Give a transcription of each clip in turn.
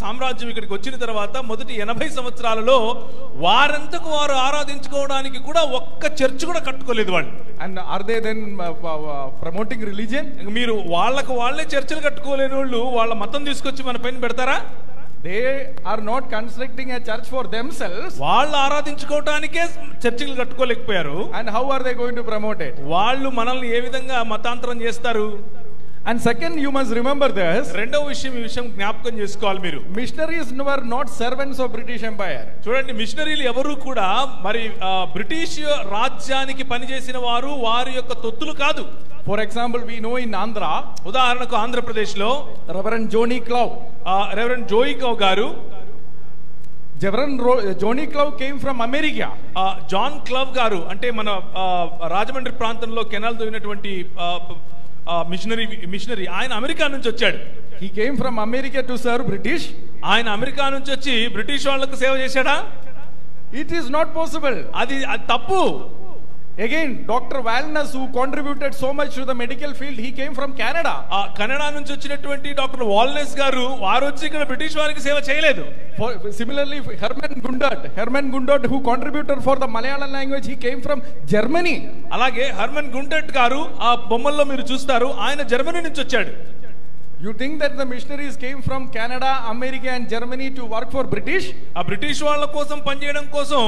సామ్రాజ్యం ఇక్కడికి వచ్చిన తర్వాత మొదటి ఎనభై సంవత్సరాలలో వారంతకు వారు ఆరాధించుకోవడానికి కూడా ఒక్క చర్చ్ కూడా కట్టుకోలేదు వాళ్ళు uh, uh, uh, promoting religion? ఇంక మీరు వాళ్ళకు వాళ్ళే చర్చలు కట్టుకోలేని వాళ్ళు వాళ్ళ మతం తీసుకొచ్చి మన పైన పెడతారా They are not constructing a church for themselves. వాళ్ళు ఆరాధించుకోవటానికే చర్చిలు కట్టుకోలేకపోయారు And how are they going to promote it? వాళ్ళు మనల్ని ఏ విధంగా మతాంతరం చేస్తారు and second you must remember this రెండో విషయం ఈ విషయం జ్ఞాపకం చేసుకోవాలి మీరు. Missionaries were not servants of British empire చూడండి మిషనరీలు ఎవరు కూడా మరి బ్రిటిష్ రాజ్యానికి పనిచేసిన వారు వారి యొక్క తొత్తులు కాదు. For example we know in Andhra ఉదాహరణకు ఆంధ్రప్రదేశ్లో రెవరెన్ జోనీ క్లౌ రెవరెన్ జోయి క్లౌ గారు జెవరన్ రో Johnny Clough came from America John Clough గారు అంటే మన రాజమండ్రి ప్రాంతంలో కెనాల్ తోగినటువంటి మిషనరీ మిషనరీ ఆయన అమెరికా నుంచి వచ్చాడు He came from America to serve British. ఆయన అమెరికా నుంచి వచ్చి బ్రిటిష్ వాళ్ళకు సేవ చేశాడా It is not possible. అది అది తప్పు Again, Dr. Walnus, who contributed so much to the medical field, he came from Canada. ఆ కన్నడ నుంచి వచ్చినటువంటి డాక్టర్ వాల్నెస్ గారు వారు వచ్చి ఇక్కడ బ్రిటిష్ వారికి సేవ చేయలేదు similarly, Herman Gundert, Herman Gundert, who contributed for the Malayalam language, he came from Germany. అలాగే హర్మన్ గుండెట్ గారు ఆ బొమ్మల్లో మీరు చూస్తారు ఆయన జర్మనీ నుంచి వచ్చాడు You think that the missionaries came from Canada, America, and Germany to work for British? ఆ బ్రిటిష్ వాళ్ళ కోసం పనిచేయడం కోసం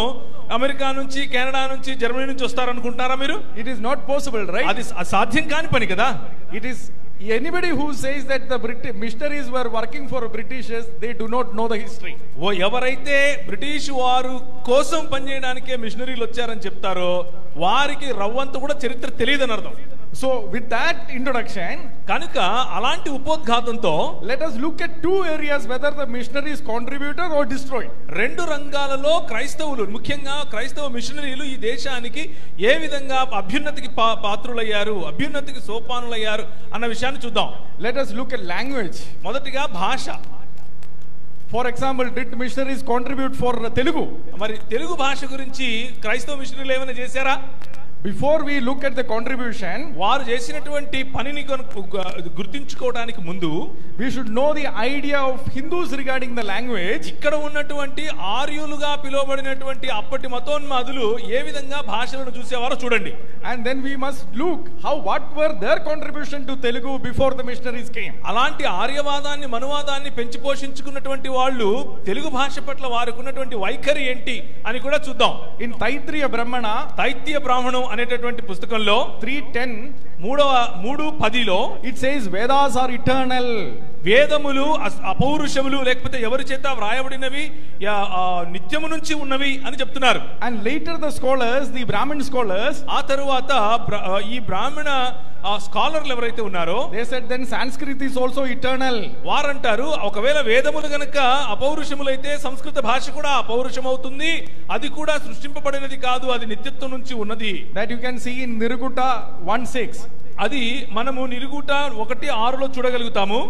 అమెరికా నుంచి కెనడా నుంచి జర్మనీ నుంచి వస్తారనుకుంటున్నారా మీరు It is not possible, right? అది సాధ్యం కాని పని కదా It is anybody who says that the Brit- missionaries were working for Britishers, they do not know the history. ఓ ఎవరైతే బ్రిటిష్ వారు కోసం పనిచేయడానికే మిషనరీలు వచ్చారని చెప్తారో వారికి రవ్వంత కూడా చరిత్ర తెలియదని అర్థం సో విత్ దాట్ ఇంట్రొడక్షన్ కనుక అలాంటి ఉపోద్ఘాతంతో let us look at two areas whether the missionaries contributor or destroy రెండు రంగాలలో క్రైస్తవులు ముఖ్యంగా క్రైస్తవ మిషనరీలు ఈ దేశానికి ఏ విధంగా అభ్యున్నతికి పాత్రులయ్యారు అభ్యున్నతికి సోపానులయ్యారు అన్న విషయాన్ని చూద్దాం. Let us look at language మొదటిగా భాష. For example did missionaries contribute for Telugu మరి తెలుగు భాష గురించి క్రైస్తవ మిషనరీలు ఏమైనా చేశారా? Before we look at the contribution, వారు చేసినటువంటి పనిని గుర్తించుకోవడానికి ముందు we should know the idea of Hindus regarding the language. ఇక్కడ ఉన్నటువంటి ఆర్యులుగా పిలువబడినటువంటి అప్పటి మతోన్మాదులు ఏ విధంగా భాషలను చూసేవారో చూడండి And then we must look how what were their contribution to Telugu before the missionaries came. అలాంటి ఆర్యవాదాన్ని మనువాదాన్ని పెంచి పోషించుకున్నటువంటి వాళ్ళు తెలుగు భాష పట్ల వారికి ఉన్నటువంటి వైఖరి ఏంటి అని కూడా చూద్దాం In Taitriya Brahmana తైత్య బ్రాహ్మణం అనేటటువంటి పుస్తకంలో 310, మూడవ మూడు పదిలో it says Vedas are eternal. వేదములు అపౌరుషములు లేకపోతే ఎవరి చేత వ్రాయబడినవి నిత్యము నుంచి ఉన్నవి అని చెప్తున్నారు And later the scholars, the Brahmin scholars, ఆ తరువాత ఈ బ్రాహ్మణ ఆ, స్కాలర్లు ఎవరైతే ఉన్నారో they said then Sanskrit is also eternal. వారంటారు ఒకవేళ వేదములు గనక అపౌరుషములైతే సంస్కృత భాష కూడా అపౌరుషం అవుతుంది అది కూడా సృష్టింపబడినది కాదు అది నిత్యత్వం నుంచి ఉన్నది That you can see in Nirguta 1.6. అది మనము నిరుగుట ఒకటి ఆరులో చూడగలుగుతాము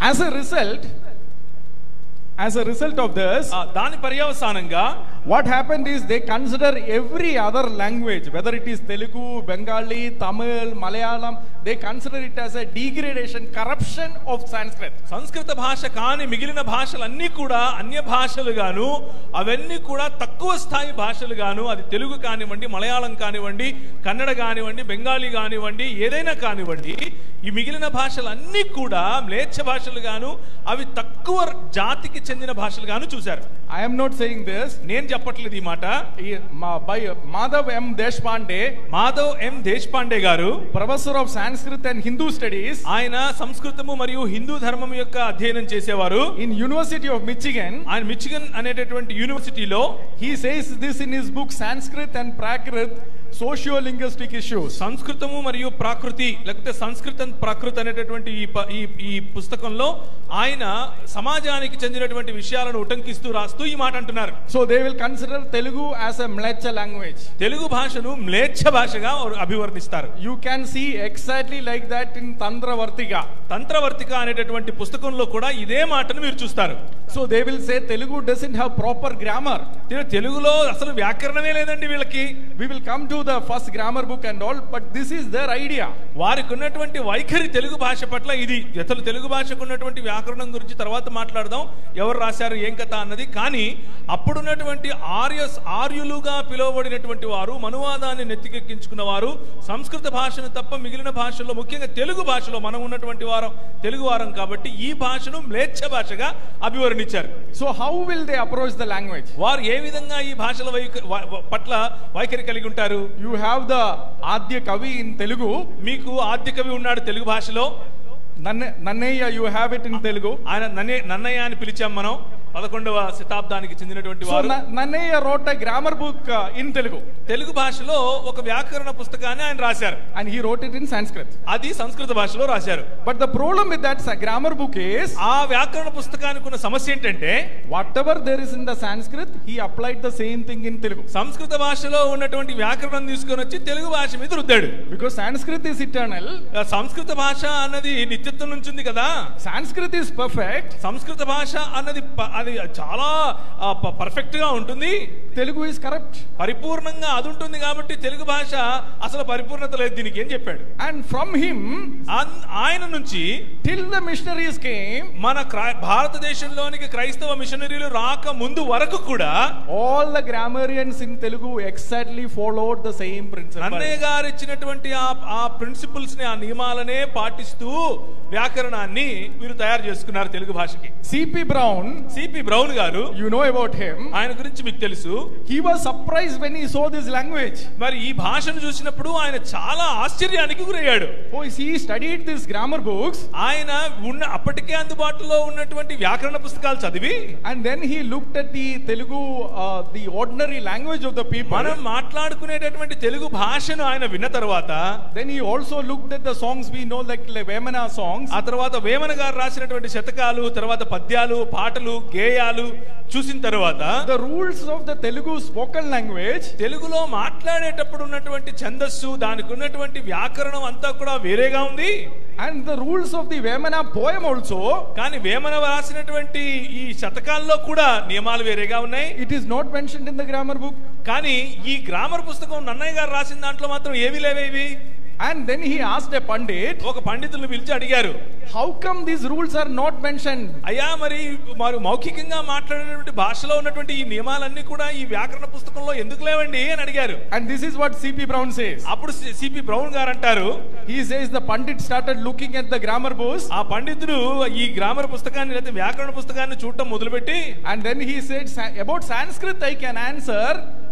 As a result, as a result of this, ఆ, దాని పర్యవసానంగా what happen is they consider every other language whether it is Telugu Bengali Tamil Malayalam they consider it as a degradation corruption of Sanskrit సంస్కృత భాష కాని మిగిలిన భాషలన్నీ కూడా అన్య భాషలు గాను అవన్నీ కూడా తక్కువ స్థాయి భాషలు గాను అది తెలుగు కానివ్వండి మలయాళం కానివ్వండి కన్నడ కానివ్వండి బెంగాలీ కానివ్వండి ఏదైనా కానివ్వండి ఈ మిగిలిన భాషలన్నీ కూడా మ్లేచ్చ భాషలుగాను అవి తక్కువ జాతికి చెందిన భాషలుగాను చూశారు. ఐఎమ్ నాట్ సెయింగ్ దిస్ నేను చెప్పట్లేదు ఈ మాట. By Madhav M Deshpande Madhav M Deshpande గారు professor of Sanskrit and Hindu studies ఆయన సంస్కృతము మరియు హిందూ ధర్మం యొక్క అధ్యయనం చేసేవారు. In university of Michigan. ఆయన మిచిగన్ అనేటటువంటి యూనివర్సిటీలో he says this in his book Sanskrit and Prakrit sociolinguistic issue సంస్కృతము మరియు ప్రాకృతి లేకపోతే సంస్కృత ప్రకృతి అనేటటువంటి ఈ పుస్తకంలో ఆయన సమాజానికి చెందినటువంటి విషయాలను ఉటంకిస్తూ రాస్తూ ఈ మాట అంటున్నారు. So they will consider Telugu as అ్లేచ్ఛ language Telugu భాషను మ్లేచ్చ భాషగా అభివర్ణిస్తారు. You can see exactly like that in Tantravartika Tantravartika అనేటటువంటి పుస్తకంలో కూడా ఇదే మాటను మీరు చూస్తారు. So they will say Telugu doesn't have proper grammar తెలుగులో అసలు వ్యాకరణమే లేదండి వీళ్ళకి. We will come to the first grammar book and all, but this is their idea. వారికి ఉన్నటువంటి వైఖరి తెలుగు భాష పట్ల ఇది. అసలు తెలుగు భాషకు ఉన్నటువంటి వ్యాకరణం గురించి తర్వాత మాట్లాడదాం. ఎవరు రాశారు ఏం కథ అన్నది. కానీ అప్పుడున్నటువంటి ఆర్య ఆర్యులుగా పిలువబడినటువంటి వారు మనువాదాన్ని నెత్తికెక్కించుకున్న వారు సంస్కృత భాషను తప్ప మిగిలిన భాషల్లో ముఖ్యంగా తెలుగు భాషలో మనం ఉన్నటువంటి వారం తెలుగు వారం కాబట్టి ఈ భాషను మ్లేచ్ఛ భాషగా అభివర్ణించారు. So how will they approach the language? వారు ఏ విధంగా ఈ భాషల పట్ల వైఖరి కలిగి ఉంటారు You have the Adya Kavi in Telugu. మీకు ఆద్య కవి ఉన్నాడు తెలుగు భాషలో Nannaya, you have it in Telugu. ఆయన నన్నే నన్నయ్య అని పిలిచాం మనం పదకొండవ శతాబ్దానికి చెందినటువంటి వారు. Nannaya wrote grammar book in Telugu Telugu భాషలో ఒక వ్యాకరణ పుస్తకాన్ని ఆయన రాశారు. And he wrote it in Sanskrit అది సంస్కృత భాషలో రాశారు. But the problem with that grammar book is ఆ వ్యాకరణ పుస్తకానికి ఉన్న సమస్య ఏంటంటే whatever there is in the Sanskrit he applied the same thing in Telugu సంస్కృత భాషలో ఉన్నటువంటి వ్యాకరణం తీసుకొని వచ్చి తెలుగు భాష మీద రుద్దాడు. బికాస్ సంస్కృత్ ఇస్ ఇటర్నల్ సంస్కృత భాష అన్నది నిత్యత్వం నుంచి ఉంది కదా. సంస్కృత్ ఇస్ పర్ఫెక్ట్ సంస్కృత భాష అన్నది అది చాలా పర్ఫెక్ట్గా ఉంటుంది Telugu is corrupt. పరిపూర్ణంగా అది ఉంటుంది కాబట్టి తెలుగు భాష అసలు పరిపూర్ణత లేదు దీనికి ఏం చెప్పాడు from him, అన్- ఆయన నుంచి till the missionaries came, మన భారతదేశంలోనికి క్రైస్తవ మిషనరీలు రాక ముందు వరకు కూడా all the grammarians in Telugu exactly followed the same principle. Nannaya గారు ఇచ్చినటువంటి ఆ ప్రిన్సిపల్స్ని ఆ నియమాలనే పాటిస్తూ వ్యాకరణాన్ని వీరు తయారు చేసుకున్నారు తెలుగు భాషకి C.P. Brown, C P Brown గారు you know about him, ఆయన గురించి మీకు తెలుసు he was surprised when he saw this language. మరి ఈ భాషను చూసినప్పుడు ఆయన చాలా ఆశ్చర్యానికి గురయ్యాడు Oh, he studied these grammar books ఆయన ఉన్న అప్పటికే అందుబాటులో ఉన్నటువంటి వ్యాకరణ పుస్తకాలు చదివి then he looked at the Telugu, uh, the ordinary language of the people. మనం మాట్లాడుకునేటటువంటి తెలుగు భాషను ఆయన విన్న తర్వాత he also looked at the songs we know like the Vemana songs. ఆ తర్వాత వేమన గారు రాసినటువంటి శతకాలు తర్వాత పద్యాలు పాటలు గేయాలు చూసిన తర్వాత The rules of the Telugu spoken language తెలుగులో మాట్లాడేటప్పుడు ఉన్నటువంటి ఛందస్సు దానికి ఉన్నటువంటి వ్యాకరణం అంతా కూడా వేరేగా ఉంది. And the rules of the Vemana poem also, కానీ వేమన రాసినటువంటి ఈ శతకాల్లో కూడా నియమాలు వేరేగా ఉన్నాయి. it is not mentioned in the grammar book. కానీ ఈ గ్రామర్ పుస్తకం నన్నయ్య గారు రాసిన దాంట్లో మాత్రం ఏవి లేవేవి And then he asked a Pandit, ఒక పండితులను పిలిచి అడిగారు how come these rules are not mentioned? అయ్యా మరి మరి మౌఖికంగా మాట్లాడేటువంటి భాషలో ఉన్నటువంటి ఈ నియమాలన్నీ కూడా ఈ వ్యాకరణ పుస్తకంలో ఎందుకు లేవండి అని అడిగారు And this is what C.P. Brown says. అప్పుడు సిపి బ్రౌన్ గారు అంటారు He says the Pandit started looking at the grammar books ఆ పండితుడు ఈ గ్రామర్ పుస్తకాన్ని లేదా వ్యాకరణ పుస్తకాన్ని చూడటం మొదలుపెట్టి and then he said, "Sa- about Sanskrit I can answer, ఆ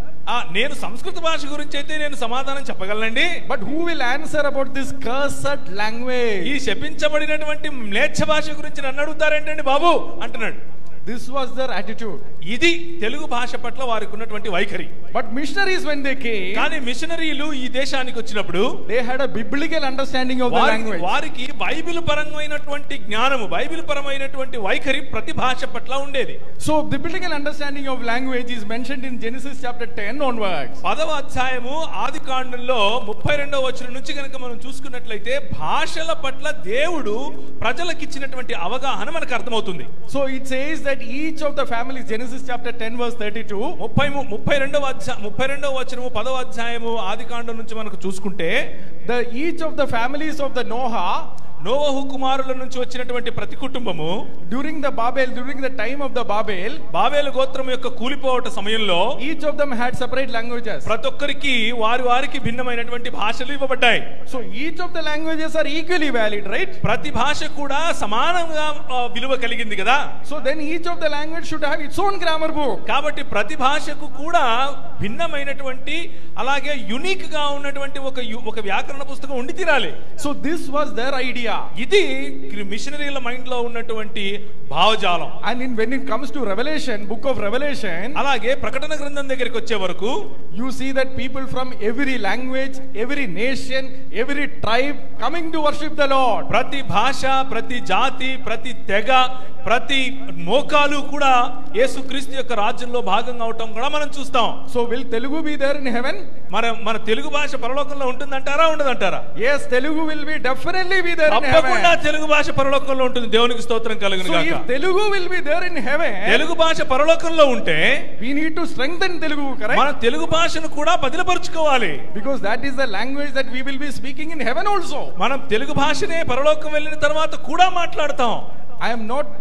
నేను సంస్కృత భాష గురించి అయితే నేను సమాధానం చెప్పగలనండి. But who will answer about this cursed ఈ language? శపించబడినటువంటి మ్లేచ్ఛ భాష గురించి నన్ను అడుగుతారేంటండి బాబు? అంటున్నాడు. దిస్ వాజ్ దర్ యాటిట్యూడ్ ఇది తెలుగు భాష పట్ల వారికి ఉన్నటువంటి వైఖరి. But missionaries when they came కానీ మిషనరీలు ఈ దేశానికి వచ్చినప్పుడు they had a biblical understanding of language వారికి బైబిల్ పరమైనటువంటి జ్ఞానము బైబిల్ పరమైనటువంటి వైఖరి ప్రతి భాష పట్ల ఉండేది. So biblical understanding of language is mention in Genesis chapter 10 onwards పదవ అధ్యాయము ఆది 32వ వచనం నుంచి గనుక మనం చూసుకున్నట్లయితే భాషల పట్ల దేవుడు ప్రజలకు ఇచ్చినటువంటి అవగాహన మనకు అర్థమవుతుంది. So it says that each of the families, Genesis ten verse thirty two ముప్పై ముప్పై రెండవ అధ్యాయం ముప్పై రెండవ వచనము పదవ అధ్యాయము ఆది కాండం నుంచి మనకు చూసుకుంటే the each of the families of the Noah నోవహు కుమారుల నుంచి వచ్చినటువంటి ప్రతి కుటుంబము during the Babel during the time of the Babel Babel గోత్రం యొక్క కూలిపోవట సమయంలో each of them had separate languages ప్రతి ఒక్కరికి వారి వారికి భిన్నమైనటువంటి భాషలు ఇవ్వబడ్డాయి. So each of the languages are equally valid right ప్రతి భాష కూడా సమానంగా విలువ కలిగింది కదా? So then each of the language should have its own grammar book కాబట్టి ప్రతి భాషకు కూడా భిన్నమైనటువంటి అలాగే యూనిక్గా ఉన్నటువంటి ఒక ఒక వ్యాకరణ పుస్తకం ఉండి తీరాలి. So this was their idea ఇది మిషనరీల మైండ్లో ఉన్నటువంటి భావజాలం. And in when it comes to revelation book of revelation అలాగే ప్రకటన గ్రంథం దగ్గరికి వచ్చే వరకు you see that people from every language every nation every tribe coming to worship the Lord ప్రతి భాష ప్రతి జాతి ప్రతి తెగ ప్రతి మోకాలు కూడా యేసుక్రీస్తు యొక్క రాజ్యంలో భాగంగా అవటం కూడా మనం చూస్తాం. So will Telugu be there in heaven మన మన తెలుగు భాష పరలోకంలో ఉంటుందంటారా ఉండదంటారా? Yes Telugu will be definitely be there తప్పకుండా తెలుగు భాష పరలోకంలో ఉంటుంది. దేవునికి స్తోత్రం కలిగిన Telugu will be there in heaven Telugu భాష పరలోకంలో ఉంటే we need to strengthen Telugu correct మన తెలుగు భాషను కూడా బదిలపరుచుకోవాలి. Because that is the language that we will be speaking in heaven also మనం తెలుగు భాషనే పరలోకం వెళ్ళిన తర్వాత కూడా మాట్లాడతాం. I'm not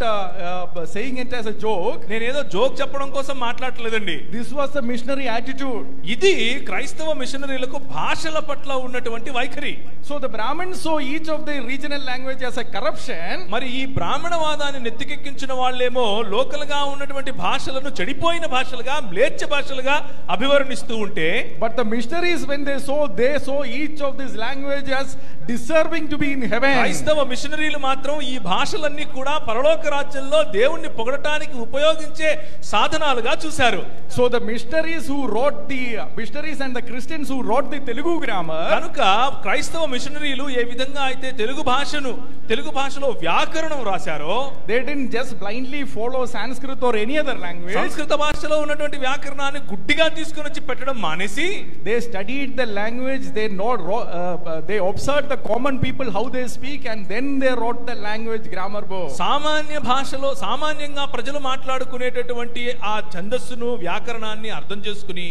saying it as a joke నేను ఏదో జోక్ చెప్పడం కోసం మాట్లాడలేదండి. This was the missionary attitude ఇది క్రైస్తవ మిషనరీలకు భాషల పట్ల ఉన్నటువంటి వైఖరి. So the Brahmin saw each of the regional language as a corruption మరి ఈ బ్రాహ్మణ వాదాన్ని నెత్తికెక్కించిన వాళ్ళేమో లోకల్గా ఉన్నటువంటి భాషలను చెడిపోయిన భాషలుగా మ్లేచ్చ భాషలుగా అభివర్ణిస్తూ ఉంటే but the missionaries when they saw they saw each of this language as deserving to be in heaven క్రైస్తవ మిషనరీలు మాత్రం ఈ భాషలన్నీ కూడా కూడా పరలోక రాజ్యంలో దేవుణ్ణి పొగడటానికి ఉపయోగించే సాధనాలుగా చూశారు. So the missionaries who wrote the missionaries and the Christians who wrote the Telugu grammar కనుక క్రైస్తవ మిషనరీలు ఏ విధంగా అయితే తెలుగు భాషను తెలుగు భాషలో వ్యాకరణం రాశారో they didn't just blindly follow Sanskrit or any other language సంస్కృత భాషలో ఉన్నటువంటి వ్యాకరణాన్ని గుడ్డిగా తీసుకుని వచ్చి పెట్టడం మానేసి they study the language they no they observe the common people how they speak and then they wrote the language grammar బో సామాన్య భాషలో సామాన్యంగా ప్రజలు మాట్లాడుకునేటటువంటి ఆ ఛందస్సును వ్యాకరణాన్ని అర్థం చేసుకుని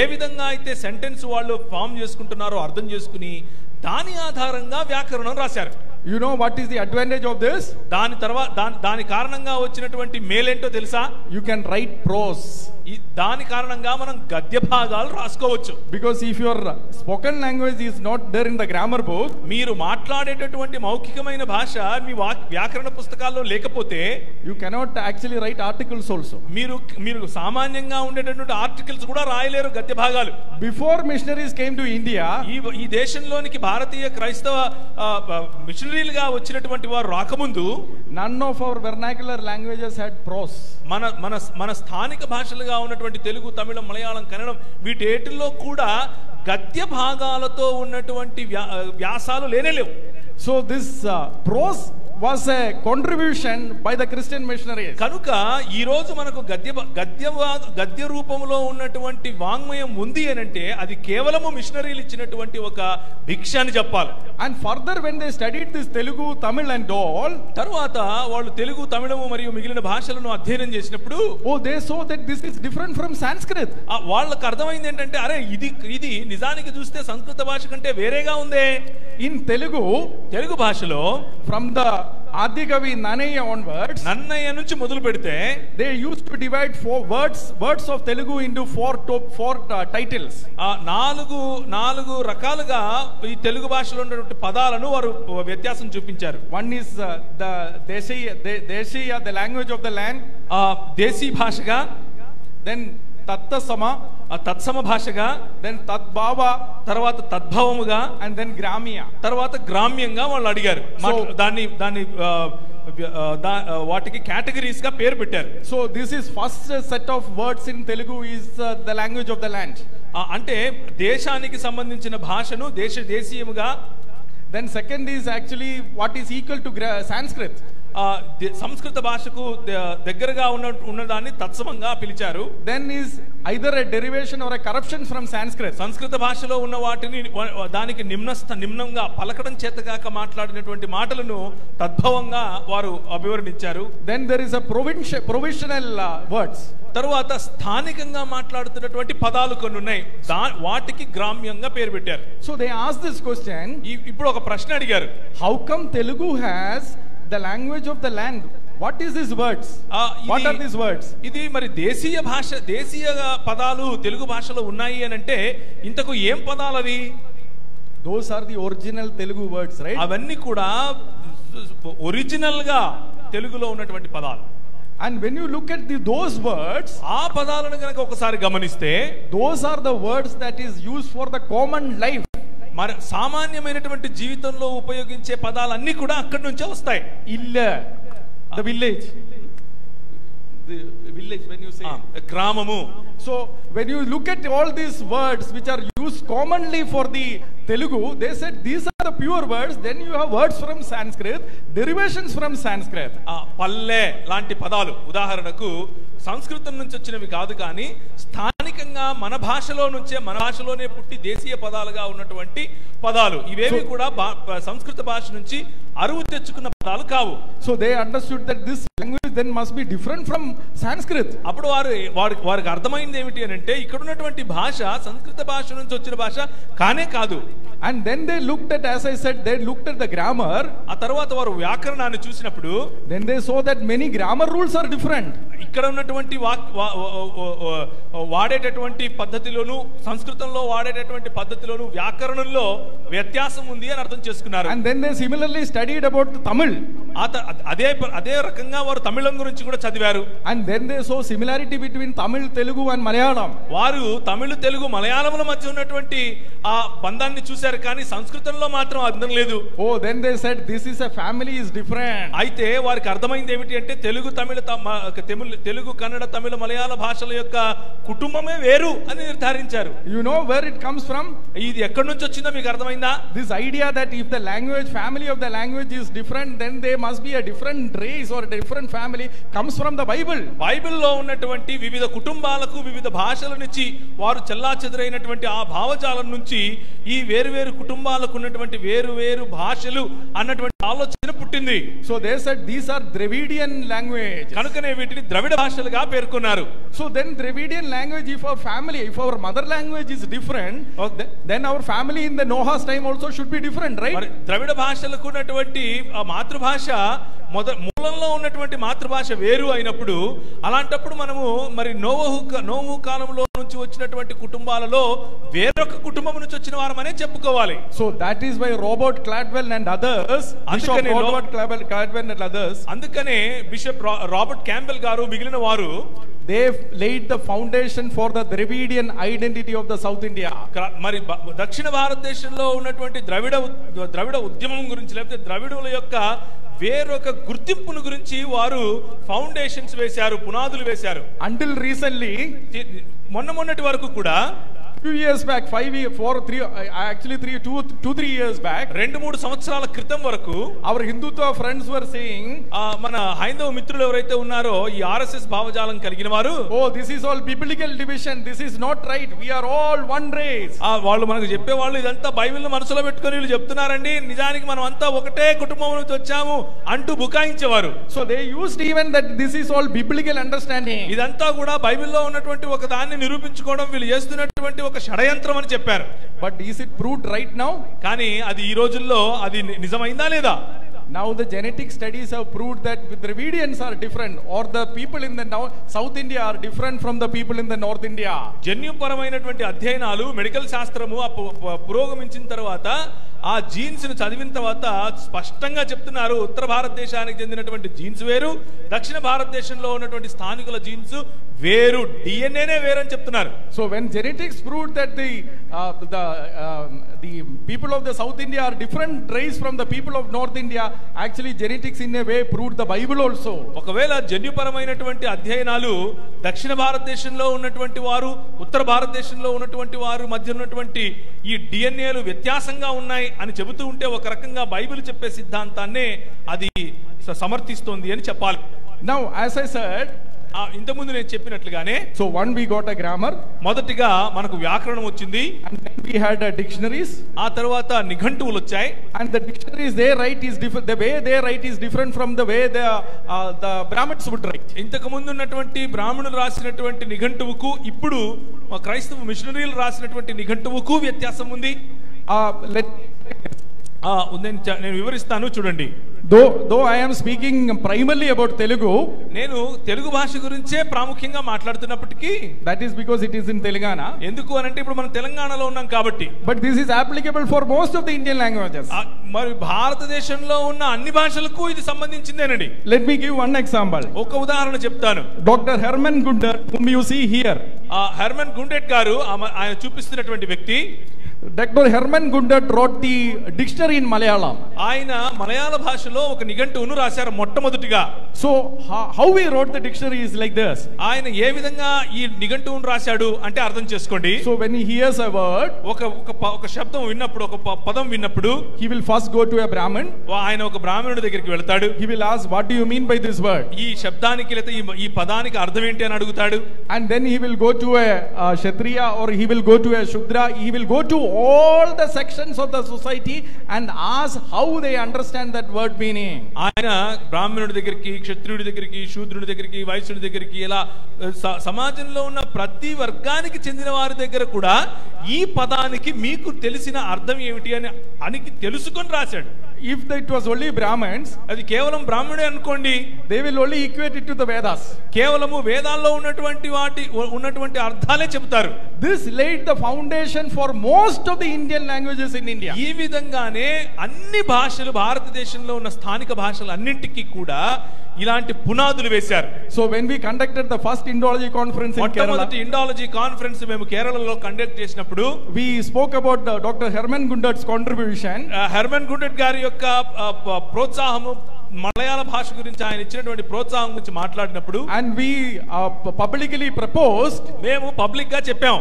ఏ విధంగా అయితే సెంటెన్స్ వాళ్ళు ఫామ్ చేసుకుంటున్నారో అర్థం చేసుకుని దాని ఆధారంగా వ్యాకరణం రాశారు You know what is the advantage of this? దాని తర్వాత దాని కారణంగా వచ్చినటువంటి మేలేంటో తెలుసా You can write prose. ఈ దాని కారణంగా మనం గద్య భాగాలు రాసుకోవచ్చు. Because if your spoken language is not there in the grammar book మీరు మాట్లాడేటటువంటి మౌఖికమైన భాష మీ వాక్ వ్యాకరణ పుస్తకాల్లో లేకపోతే you cannot actually write articles also మీరు మీరు సామాన్యంగా ఉండేటటువంటి ఆర్టికల్స్ కూడా రాయలేరు గద్య భాగాలు before missionaries came to India ఈ ఈ దేశంలోనికి భారతీయ క్రైస్తవ మిషనరీలుగా వచ్చినటువంటి వారు రాకముందు none of our vernacular languages had prose మన మన మన స్థానిక భాషలుగా ఉన్నటువంటి తెలుగు తమిళం మలయాళం కన్నడం వీటేటిల్లో కూడా గద్య భాగాలతో ఉన్నటువంటి వ్యా- వ్యాసాలు లేనే లేవు. So this prose was a contribution by the Christian missionaries. కనుక ఈ రోజు మనకు గద్య గద్య గద్య రూపంలో ఉన్నటువంటి వాంగ్మయం ఉంది అని అంటే అది కేవలము మిషనరీలు ఇచ్చినటువంటి ఒక భిక్ష అని చెప్పాలి And further, when they studied this Telugu, Tamil, and all, తరువాత వాళ్ళు తెలుగు తమిళము మరియు మిగిలిన భాషలను అధ్యయనం చేసినప్పుడు they saw that this is different from Sanskrit. ఆ వాళ్ళకి అర్థమైంది ఏంటంటే అరే ఇది ఇది నిజానికి చూస్తే సంస్కృత భాష కంటే వేరేగా ఉందే In Telugu, తెలుగు భాషలో from the Adhikavi Nanaya onwards, Nannaya నుంచి మొదలు పెడితే they used to divide four words words of Telugu into four top four uh, titles. ఆ నాలుగు నాలుగు రకాలుగా ఈ తెలుగు భాషలో ఉన్నటువంటి పదాలను వారు వ్యత్యాసం చూపించారు One is uh, the Deshiya, the Deshiya, the language of the land. ఆ దేశీ భాషగా Then Tattasama, తత్సమ భాషగా దెన్ తద్భావ తర్వాత తద్భావముగా అండ్ దెన్ గ్రామ్య. తర్వాత గ్రామ్యంగా వాళ్ళు అడిగారు. దాన్ని దాన్ని వాటికి కేటగిరీస్గా పేరు పెట్టారు. So this is first set of words in Telugu is the language of the land అంటే దేశానికి సంబంధించిన భాషను దేశ దేశీయముగా then second is actually what is equal to Sanskrit సంస్కృత భాషకు ద- దగ్గరగా ఉన్న ఉన్నదాన్ని తత్సమంగా పిలిచారు. Is either a derivation or a corruption from Sanskrit. సంస్కృత భాషలో ఉన్న వాటిని దానికి నిమ్నస్థ నిమ్నంగా పలకడం చేతగాక మాట్లాడినటువంటి మాటలను తద్భవంగా వారు అభివర్ణించారు. There is a provincial, provisional uh, words. తరువాత స్థానికంగా మాట్లాడుతున్నటువంటి పదాలు కొన్ని ఉన్నాయి దా వాటికి గ్రామ్యంగా పేరు పెట్టారు. They asked this question ఈ- ఇప్పుడు ఒక ప్రశ్న అడిగారు. How come Telugu has the language of the land? What is these words? ఆ, ఇది- What are these words? ఇది మరి దేశీయ భాష దేశీయ పదాలు తెలుగు భాషలో ఉన్నాయి అని అంటే ఇంతకు ఏం పదాలు అవి Those are the original Telugu words, right? అవన్నీ కూడా ఒరిజినల్గా తెలుగులో ఉన్నటువంటి పదాలు And when you look at the, those words, ఆ పదాలను కనుక ఒకసారి గమనిస్తే those are the words that is used for the common life. మర సామాన్యమైనటువంటి జీవితంలో ఉపయోగించే పదాలు అన్ని కూడా అక్కడి నుంచే వస్తాయి. ఇల్ల. గ్రామము. So when you look at all these words which are use commonly for the Telugu they set these are the pure words then you have words from Sanskrit derivations from Sanskrit పల్లె లాంటి పదాలు. ఉదాహరణకు సంస్కృతం నుంచి వచ్చినవి కాదు కానీ స్థాన ప్రాముఖ్యంగా మన భాషలో నుంచే మన భాషలోనే పుట్టి దేశీయ పదాలుగా ఉన్నటువంటి పదాలు. ఇవేవి కూడా సంస్కృత భాష నుంచి అరువు తెచ్చుకున్న పదాలు కావు. So they understood that this language then must be different from Sanskrit. అప్పుడు వారు వారి వారికి అర్థమైంది ఏమిటి అని అంటే ఇక్కడ ఉన్నటువంటి భాష సంస్కృత భాష నుంచి వచ్చిన భాష కానే కాదు. And then they looked at, as I said, they looked at the grammar. ఆ తర్వాత వారు వ్యాకరణాన్ని చూసినప్పుడు Then they saw that many grammar rules are different. ఇక్కడ ఉన్నటువంటి వాడేటటువంటి పద్ధతిలోను సంస్కృతంలో వాడేటటువంటి పద్ధతిలోను వ్యాకరణంలో వ్యత్యాసం ఉంది అని అర్థం చేసుకున్నారు And then they similarly studied about Tamil. ఆ త- అదే అదే రకంగా వారు తమిళం గురించి కూడా చదివారు And then they saw similarity between Tamil, Telugu, and Malayalam. వారు తమిళ తెలుగు మలయాళముల మధ్య ఉన్నటువంటి ఆ బంధాన్ని చూశారు చేశారు కానీ సంస్కృతంలో మాత్రం అర్థం లేదు. ఓ then they set this is a family is different అయితే వారికి అర్థమైంది ఏమిటి అంటే తెలుగు తమిళ తెలుగు తెలుగు కన్నడ తమిళ మలయాళ భాషల యొక్క కుటుంబమే వేరు అని నిర్ధారించారు. You know where it comes from ఇది ఎక్కడ నుంచి వచ్చిందో మీకు అర్థమైందా? This idea that if the language family of the language is different then they must be a different race or different family comes from the Bible బైబిల్లో ఉన్నటువంటి వివిధ కుటుంబాలకు వివిధ భాషల నుంచి వారు చెల్లా చెదరైనటువంటి ఆ భావజాలం నుంచి ఈ వేరు వేరు కుటుంబాలకు ఉన్నటువంటి వేరు వేరు భాషలు అన్నటువంటి ఆలోచన పుట్టింది. So they set these are Dravidian language కనుకనే వీటిని ద్రవిడ భాషలుగా పేర్కొన్నారు. So then Dravidian language if our family if our mother language is different then our family in the Noah's time also should be different right ద్రవిడ భాషలకు ఉన్నటువంటి మాతృభాష మొద మూలంలో ఉన్నటువంటి మాతృభాష వేరు అయినప్పుడు అలాంటప్పుడు మనము మరి నోవహు నోవు కాలంలో నుంచి వచ్చినటువంటి కుటుంబాలలో వేరొక కుటుంబం నుంచి వచ్చిన వారమనే చెప్పుకోవాలి that is why Robert Cladwell and others, Bishop అందుకనే లో- Robert Cladwell, Cladwell and others, అందుకనే బిషప్ రాబర్ట్ క్యాంబెల్ గారు మిగిలిన వారు they laid the foundation for the Dravidian identity of the South India. క్ర- మరి బ- దక్షిణ భారతదేశంలో ఉన్నటువంటి ద్రవిడ ద్రవిడ ఉద్యమం గురించి లేకపోతే ద్రవిడుల యొక్క వేరొక గుర్తింపును గురించి వారు ఫౌండేషన్స్ వేశారు పునాదులు వేశారు. Recently, తి- మొన్న మొన్నటి వరకు కూడా few years back five year four three actually three two two three years back రెండు మూడు సంవత్సరాల క్రితం వరకు అవర్ హిందూతో ఫ్రెండ్స్ వర్ సేయింగ్ మన హైందవ మిత్రులు ఎవరైతే ఉన్నారో ఈ ఆర్ఎస్ఎస్ భావజాలం కలిగిన వారు ఓ this is all biblical division this is not right we're all one race వాళ్ళు మనకు చెప్పే వాళ్ళు ఇదంతా బైబిల్ మనసులో పెట్టుకుని వీళ్ళు చెప్తున్నారండి. నిజానికి మనం అంతా ఒకటే కుటుంబం నుంచి వచ్చాము అంటూ బుకాయించేవారు. So they use even that this is all biblical understanding ఇదంతా కూడా బైబిల్లో ఉన్నటువంటి ఒక దాన్ని నిరూపించుకోవడం వీళ్ళు చేస్తున్నటువంటి ఒక షడయంత్రం అని చెప్పారు But is it proved right now? కానీ అది ఈ రోజుల్లో అది ని- నిజమైందా లేదా Now the genetic studies have proved that the Dravidians are different, or the people in the now, South India are different from the people in the North India. జన్యుపరమైనటువంటి అధ్యయనాలు medical శాస్త్రము పురోగమించిన తర్వాత ఆ జీన్స్ను చదివిన తర్వాత స్పష్టంగా చెప్తున్నారు ఉత్తర భారతదేశానికి చెందినటువంటి జీన్స్ వేరు దక్షిణ భారతదేశంలో ఉన్నటువంటి స్థానికుల జీన్స్ వేరు డిఎన్ఏనే వేరని చెప్తున్నారు. So when genetics prove that the the people of the south India are different tribes from the people of north India actually genetics in a way prove the Bible also ఒకవేళ జన్యుపరమైనటువంటి అధ్యయనాలు దక్షిణ భారతదేశంలో ఉన్నటువంటి వారు ఉత్తర భారతదేశంలో ఉన్నటువంటి వారు మధ్య ఉన్నటువంటి ఈ డిఎన్ఏలు వ్యత్యాసంగా ఉన్నాయి అని చెబుతూ ఉంటే ఒక రకంగా బైబిల్ చెప్పే సిద్ధాంతాన్నే అది సమర్థిస్తోంది అని చెప్పాలి. నౌ యాజ్ ఐ సెడ్ ఆ ఇంతకుముందు నేను చెప్పినట్లుగానే so one we got a grammar మొదటిగా మనకు వ్యాకరణం వచ్చింది. And then we had a dictionaries ఆ తర్వాత నిఘంటువులు వచ్చాయి. And the dictionaries they write is different the way they write is different from the way the the Brahmins would write ఇంతకు ఉన్నటువంటి బ్రాహ్మణులు రాసినటువంటి నిఘంటువుకు ఇప్పుడు క్రైస్తవ మిషనరీలు రాసినటువంటి నిఘంటువుకు వ్యత్యాసం ఉంది. లెట్ ఉందని నేను వివరిస్తాను చూడండి. Though though am speaking primarily about Telugu నేను తెలుగు భాష గురించే ప్రాముఖ్యంగా మాట్లాడుతున్నప్పటికీ that is because it is in Telangana ఎందుకు అని అంటే ఇప్పుడు మనం తెలంగాణలో ఉన్నాం కాబట్టి. But this is applicable for most of the Indian languages మరి భారతదేశంలో ఉన్న అన్ని భాషలకు ఇది సంబంధించిందేనండి. Let me give one example ఒక ఉదాహరణ చెప్తాను. Doctor Hermann Gundert hmm you see here Hermann Gundert గారు ఆయన చూపిస్తున్నటువంటి వ్యక్తి. Dr. Herman Gundert wrote the dictionary in Malayalam. ఆయన మలయాళ భాషలో ఒక నిఘంటువును రాశారు మొట్టమొదటిగా So, how, how he wrote the dictionary is like this. ఆయన ఏ విధంగా ఈ నిఘంటువును రాశాడు అంటే అర్థం చేసుకోండి So, when he hears a word, ఒక ఒక ప- ఒక శబ్దం విన్నప్పుడు ఒక ప- పదం విన్నప్పుడు he will first go to a Brahmin. వా- ఆయన ఒక బ్రాహ్మణుడి దగ్గరికి వెళ్తాడు He will ask, What do you mean by this word? ఈ శబ్దానికి లేదా ఈ- ఈ పదానికి అర్థం ఏంటి అని అడుగుతాడు And then he will go to a, uh Kshatriya or he will go to a Shudra. He will go to all the sections of the society and ask how they understand that word meaning. ఆయన బ్రాహ్మణుడి దగ్గరికి క్షత్రియుడి దగ్గరికి శూద్రుడి దగ్గరికి వైశ్యుడి దగ్గరికి ఇలా స- సమాజంలో ఉన్న ప్రతి వర్గానికి చెందిన వారి దగ్గర కూడా ఈ పదానికి మీకు తెలిసిన అర్థం ఏమిటి అని అనికి తెలుసుకొని రాశాడు If it was only Brahmins, అది కేవలం బ్రాహ్మణుడే అనుకోండి they will only equate it to the Vedas. కేవలము వేదాల్లో ఉన్నటువంటి వాటి ఉన్నటువంటి అర్థాలే చెబుతారు This laid the foundation for most of the Indian languages in India. ఈ విధంగానే అన్ని భాషలు భారతదేశంలో ఉన్న స్థానిక భాషలు అన్నింటికి కూడా ఇలాంటి పునాదులు వేశారు. So when we conducted the first Indology conference Indology conference మేము కేరళలో కండక్ట్ చేసినప్పుడు we spoke about doctor Hermann Gundert's contribution Hermann Gundert గారి యొక్క uh, uh, ప్రోత్సాహము మలయాళ భాష గురించి ఆయన ఇచ్చినటువంటి ప్రోత్సాహం గురించి మాట్లాడినప్పుడు అండ్ వి పబ్లిక్లీ ప్రపోజ్డ్ మేము పబ్లిక్గా చెప్పాం.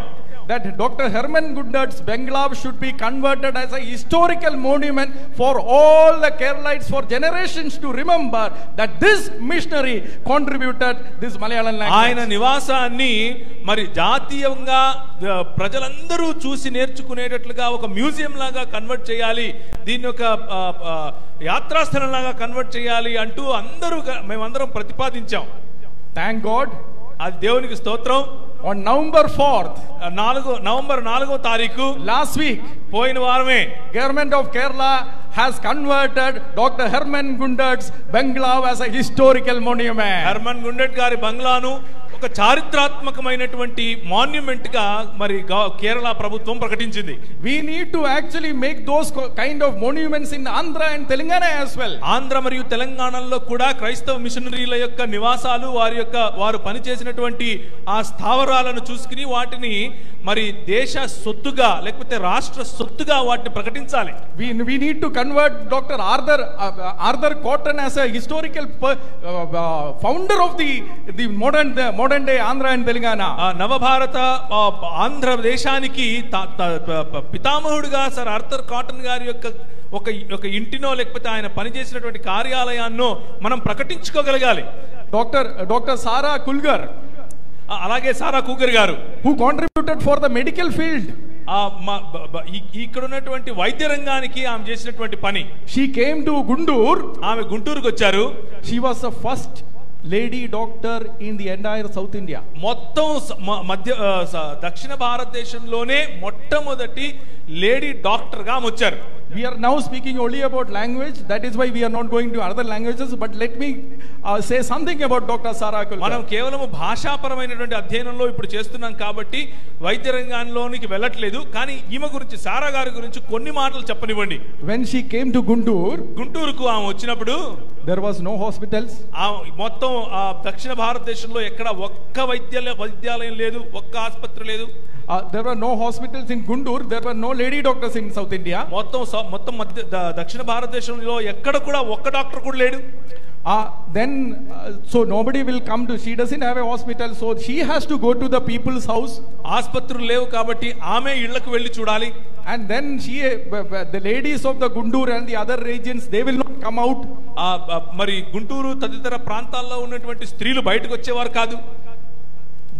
That Dr. Herman Gundert's Benglav should be converted as a historical monument for all the Keralites for generations to remember that this missionary contributed this Malayalam ఆయన language. నివాసాన్ని మరి జాతీయంగా ప్రజలందరూ చూసి నేర్చుకునేటట్లుగా ఒక మ్యూజియం లాగా కన్వర్ట్ చేయాలి దీన్ని ఒక యాత్రాస్థలం లాగా కన్వర్ట్ చేయాలి అంటూ అందరూ మేమందరం ప్రతిపాదించాం Thank God. అది దేవునికి స్తోత్రం On November 4th, ఆ, నాలుగో నవంబర్ నాలుగో తారీఖు last week, పోయిన వారమే Government of Kerala has converted Dr. Herman Gundert's Benglav as a historical monument. Harman గుండెట్ గారి బంగ్లాను ఒక చారిత్రాత్మకమైనటువంటి మాన్యుమెంట్గా మరి కేరళ ప్రభుత్వం ప్రకటించింది need to actually make those co- kind of monuments in Andhra and Telangana as well. Andhra మరియు తెలంగాణలో కూడా క్రైస్తవ మిషనరీల యొక్క నివాసాలు వారి యొక్క వారు పనిచేసినటువంటి ఆ స్థావరాలను చూసుకుని వాటిని మరి దేశ సొత్తుగా లేకపోతే రాష్ట్ర సొత్తుగా వాటిని ప్రకటించాలి. We need to convert doctor Arthur Arthur Cotton as historical founder of the the modern modern day Andhra and Telangana నవభారత ఆంధ్రదేశానికి పితామహుడుగా సార్ ఆర్థర్ కాటన్ గారి యొక్క ఒక ఒక ఇంటినో లేకపోతే ఆయన పనిచేసినటువంటి కార్యాలయాన్నో మనం ప్రకటించుకోగలగాలి. డాక్టర్ డాక్టర్ సారా కుల్గర్ అలాగే సారా కూగర్ గారు who contributed for the medical field. ఆ మ- బ- బ- ఈ- ఇక్కడ ఉన్నటువంటి వైద్య రంగానికి ఆమె చేసినటువంటి పని She came to Gundur. ఆమె గుంటూరుకు వచ్చారు She was the first lady doctor in the entire South India. మొత్తం మధ్య దక్షిణ భారతదేశంలోనే మొట్టమొదటి లేడీ డాక్టర్గా ఆమె వచ్చారు We are now speaking only about language. That is why we are not going to other languages. But let me uh, say something about Dr. Sara Kulkar. మనం కేవలం భాషాపరమైనటువంటి అధ్యయనంలో ఇప్పుడు చేస్తున్నాం కాబట్టి వైద్య రంగంలోనికి వెళ్ళట్లేదు కానీ ఈమె గురించి సారా గారి గురించి కొన్ని మాటలు చెప్పనివ్వండి When she came to Guntur, గుంటూరుకు ఆమె వచ్చినప్పుడు there was no hospitals. ఆ మొత్తం ఆ దక్షిణ భారతదేశంలో ఎక్కడ ఒక్క వైద్య వైద్యాలయం లేదు ఒక్క ఆసుపత్రి లేదు Uh, there were no hospitals in Guntur. There were no lady doctors in South India. మొత్తం స- మొత్తం మధ్య ద- దక్షిణ భారతదేశంలో ఎక్కడ కూడా ఒక్క డాక్టర్ కూడా లేడు Uh, then, uh, so nobody will come to, she doesn't have a hospital. So she has to go to the people's house. ఆసుపత్రులు లేవు కాబట్టి ఆమె ఇళ్ళకు వెళ్ళి చూడాలి And then she, uh, the ladies of the Guntur and the other regions, they will not come out. ఆ ఆ, మరి గుంటూరు తదితర ప్రాంతాల్లో ఉన్నటువంటి స్త్రీలు బయటకు వచ్చేవారు కాదు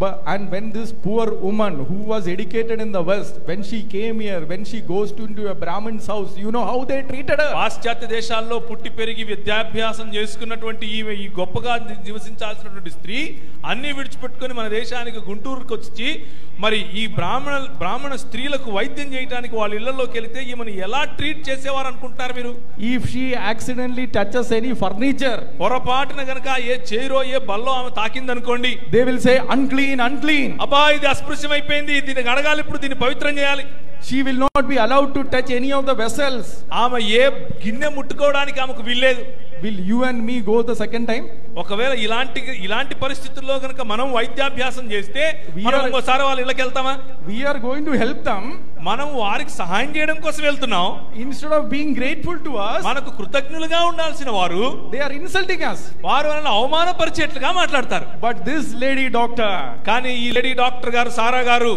But, and when this poor woman who was educated in the West, when she came here, when she goes to into a Brahmin's house, you know how they treated her. పాశ్చాత్య దేశాల్లో పుట్టి పెరిగి విద్యాభ్యాసం చేసుకున్నటువంటి ఈమె ఈ గొప్పగా నివసించాల్సినటువంటి స్త్రీ అన్ని విడిచిపెట్టుకొని మన దేశానికి గుంటూరుకు వచ్చి మరి ఈ బ్రాహ్మణ బ్రాహ్మణ స్త్రీలకు వైద్యం చేయడానికి వాళ్ళ ఇళ్ళలోకి వెళితే ఈమెను ఎలా ట్రీట్ చేసేవారు అనుకుంటున్నారు మీరు If she accidentally touches any furniture, పొరపాటున గనక ఏ చైరో ఏ బల్లో ఆమె తాకిందనుకోండి they will say unclean, unclean. అబ్బా ఇది అస్పృశ్యం అయిపోయింది దీన్ని అడగాలి ఇప్పుడు దీన్ని పవిత్రం చేయాలి She will not be allowed to touch any of the vessels. ఆమె ఏ గిన్నె ముట్టుకోవడానికి ఆమెకు వీల్లేదు will you and me go the second time? ఒకవేళ ఇలాంటి ఇలాంటి పరిస్థితుల్లో కనుక మనం వైద్యాభ్యాసం చేస్తే మనం ఇంకోసారి వాళ్ళ ఇళ్ళకి వెళ్తామా We are going to help them మనం వారికి సహాయం చేయడం కోసం వెళ్తున్నాం instead of being grateful to us. మనకు కృతజ్ఞులుగా ఉండాల్సిన వారు They are insulting us. వారు మనల్ని అవమానపరిచేట్లుగా మాట్లాడతారు But this lady doctor, కానీ ఈ లేడీ డాక్టర్ గారు సారా గారు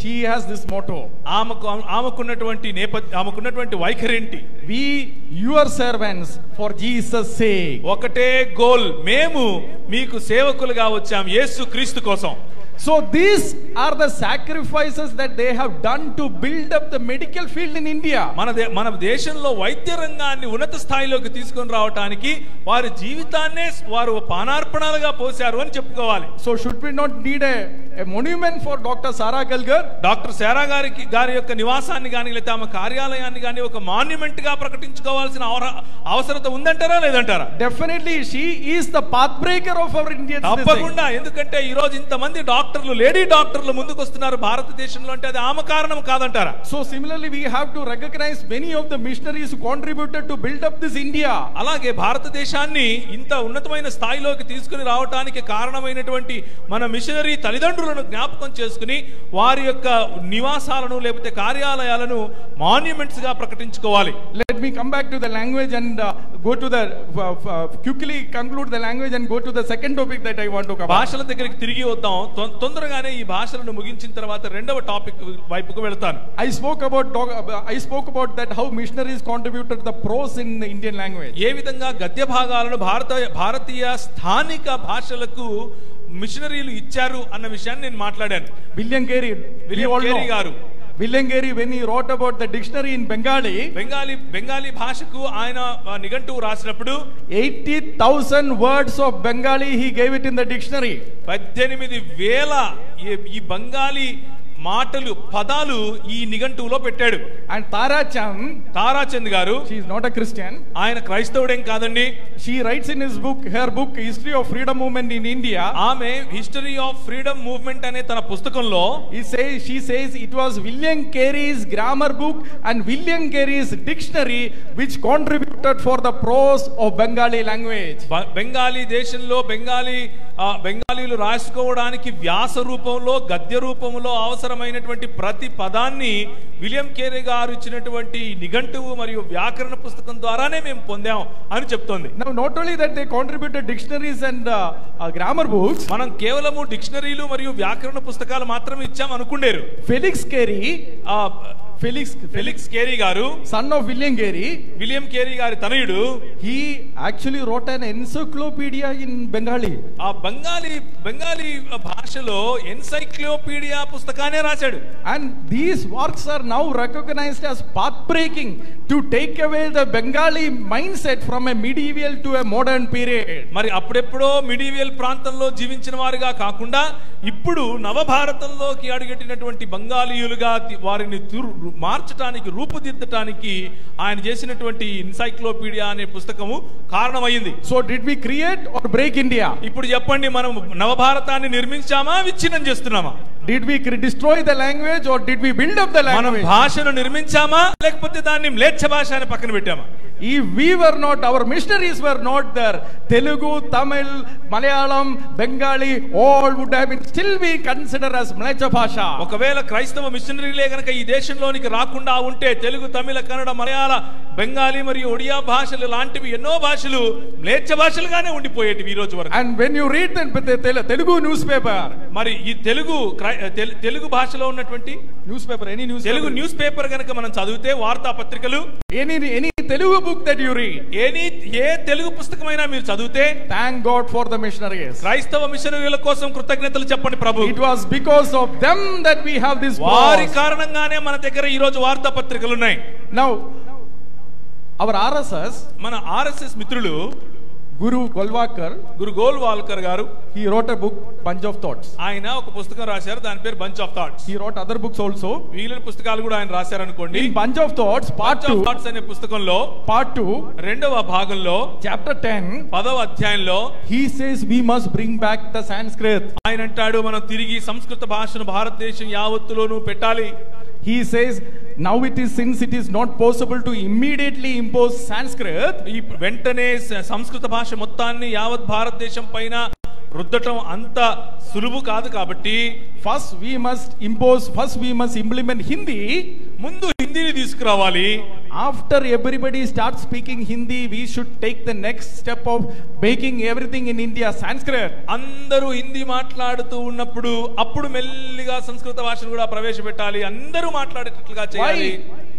she has this motto. ఆమెకు ఆమెకున్నటువంటి నేపథ్య ఆమెకున్నటువంటి వైఖరి ఏంటి We, your servants, for Jesus' sake. ఒకటే గోల్. మేము మీకు సేవకులుగా వచ్చాం యేసు క్రీస్తు కోసం. So these are the sacrifices that they have done to build up the medical field in India మన మన దేశంలో వైద్య రంగాన్ని ఉన్నత స్థాయిలోకి తీసుకొని రావడానికి వారి జీవితాన్ని వారు పానార్పణాలుగా పోశారు అని చెప్పుకోవాలి. So should be not need a monument for doctor Sarah Galgar doctor Sarah గారికి గారి యొక్క నివాసాన్ని కానీ లేకపోతే ఆమె కార్యాలయాన్ని కానీ ఒక మాన్యుమెంట్గా ప్రకటించుకోవాల్సిన అవసరత ఉందంటారా లేదంటారా? Definitely she is the path breaker of our India తప్పకుండా ఎందుకంటే ఈ రోజు ఇంతమంది డాక్టర్ డాక్టర్లు లేడీ డాక్టర్లు ముందుకు వస్తున్నారు భారతదేశంలో అంటే అది ఆమె కారణం కాదంటారా? So similarly we have to recognise many of the missionaries contributed to build up this India అలాగే భారతదేశాన్ని ఇంత ఉన్నతమైన స్థాయిలోకి తీసుకుని రావడానికి కారణమైనటువంటి మన మిషనరీ తల్లిదండ్రులను జ్ఞాపకం చేసుకుని వారి యొక్క నివాసాలను లేకపోతే కార్యాలయాలను మాన్యుమెంట్స్గా ప్రకటించుకోవాలి let me come back to the language and go to the quickly conclude the language and go to the second topic that I want to భాషల దగ్గరికి తిరిగి వద్దాం. తొందరగానే ఈ భాషలను ముగించిన తర్వాత రెండవ టాపిక్ వైపుకు వెళ్తాను. I spoke about I spoke about that how missionaries contributed the prose in Indian language ఏ విధంగా గద్య భాగాలను భారత భారతీయ స్థానిక భాషలకు మిషనరీలు ఇచ్చారు అన్న విషయాన్ని నేను మాట్లాడాను. విలియం కేరీ విలియం గారు. Carey, when he wrote about the dictionary in Bengali, Bengali Bengali భాషకు ఆయన నిఘంటువు రాసినప్పుడు 80,000 words of Bengali he gave it in the dictionary. పద్దెనిమిది వేల ఈ- ఈ బంగాలీ మాటలు పదాలు ఈ నిఘంటువులో పెట్టాడు. అండ్ తారాచంద్ తారాచంద్ గారు షీఈ్ నాట్ అ క్రిస్టియన్ ఆయన క్రైస్తవుడేం కాదండి. She writes in his book her book history of freedom movement in India ఆమె హిస్టరీ ఆఫ్ ఫ్రీడమ్ మూవ్మెంట్ అనే తన పుస్తకంలో ఈ says it was William Carey's grammar book and William Carey's dictionary which contributed for the prose of Bengali language Bengali దేశంలో బెంగాలీ బెంగాలీలు రాసుకోవడానికి వ్యాస రూపంలో గద్య రూపంలో అవసరమైనటువంటి ప్రతి పదాన్ని విలియం కేరీ గారు ఇచ్చినటువంటి నిఘంటువు మరియు వ్యాకరణ పుస్తకం ద్వారానే మేము పొందాం అని చెప్తోంది. That they contributed dictionaries and uh, uh, grammar books, మనం కేవలము డిక్షనరీలు మరియు వ్యాకరణ పుస్తకాలు మాత్రమే ఇచ్చాం అనుకుండేరు. Felix Carey, Felix Felix Carey గారు son of William Carey William Carey గారి తనయుడు he actually wrote an encyclopedia in Bengali ఆ బెంగాలీ బెంగాలీ భాషలో ఎన్సైక్లోపీడియా పుస్తకాన్ని రాశాడు. And these works are now recognised as path breaking to take away the Bengali mind from a medieval to a modern period మరి అప్పుడెప్పుడో medieval ప్రాంతంలో జీవించిన వారిగా కాకుండా ఇప్పుడు నవభారతంలోకి అడుగెట్టినటువంటి బంగాళీయులుగా వారిని మార్చటానికి రూపుదిద్దటానికి ఆయన చేసినటువంటి ఎన్సైక్లోపీడియా అనే పుస్తకము కారణమైంది So, did we create or break India? ఇప్పుడు చెప్పండి మనం నవభారతాన్ని నిర్మించామా విచ్ఛిన్నం చేస్తున్నామా did we destroy the language or did we build up the language మనం భాషను నిర్మించామా? లేకపోతే దాన్ని మ్లేచ్చ భాష పక్కన పెట్టామా? ఈ we were not our missionaries were not there Telugu Tamil Malayalam Bengali all would have been still we consider as మ్లేచ్చ భాష ఒకవేళ క్రైస్తవ మిషనరీలే గనుక ఈ దేశంలోనికి రాకుండా ఉంటే తెలుగు తమిళ కన్నడ మలయాళ బెంగాలీ మరియు ఒడియా భాషలు లాంటివి ఎన్నో భాషలు మ్లేచ్ఛ భాషలుగానే ఉండిపోయేటివి ఈ రోజు వరకు. You read the, the Tel- Telugu newspaper, మరి ఈ తెలుగు తెలుగు భాషలో ఉన్నటువంటి newspaper, any newspaper, Telugu newspaper గనక మనం చదివితే వార్తా పత్రికలు any any Telugu book that you read, ఏని ఏ తెలుగు పుస్తకమైనా మీరు చదివితే thank God for the missionaries. క్రైస్తవ మిషనరీల కోసం కృతజ్ఞతలు చెప్పండి ప్రభు. It was because of them that we have this వారి. కారణంగానే మన దగ్గర ఈ రోజు వార్తా పత్రికలు ఉన్నాయి. Now, అవర్ ఆర్ఎస్ఎస్ మన ఆర్ఎస్ఎస్ మిత్రులు గురు గోల్వాకర్ గురు గోల్వాల్కర్ గారు he wrote a book bunch of thoughts ఆయన ఒక పుస్తకం రాశారు దాని పేరు bunch of thoughts he wrote other books also wheeler పుస్తకాలు కూడా ఆయన రాశారు అనుకోండి bunch of thoughts part of thoughts అనే పుస్తకంలో పార్ట్ టూ రెండవ భాగంలో చాప్టర్ టెన్ పదవ అధ్యాయంలో he says we must bring back the Sanskrit ఆయన అంటాడు మనం తిరిగి సంస్కృత భాషను భారతదేశం యావత్తులోనూ పెట్టాలి. He says, now it is since it is not possible to immediately impose Sanskrit, ఈ వెంటనే సంస్కృత భాష మొత్తాన్ని యావత్ భారతదేశం పైన రుద్దటం అంత సులువు కాదు కాబట్టి first we must impose, first we must implement Hindi. ముందు హిందీని తీసుకురావాలి. After everybody start speaking Hindi we should take the next step of making everything in India Sanskrit అందరూ హిందీ మాట్లాడుతూ ఉన్నప్పుడు అప్పుడు మెల్లిగా సంస్కృత భాషను కూడా ప్రవేశపెట్టాలి. అందరూ మాట్లాడేటట్లుగా చేయాలి.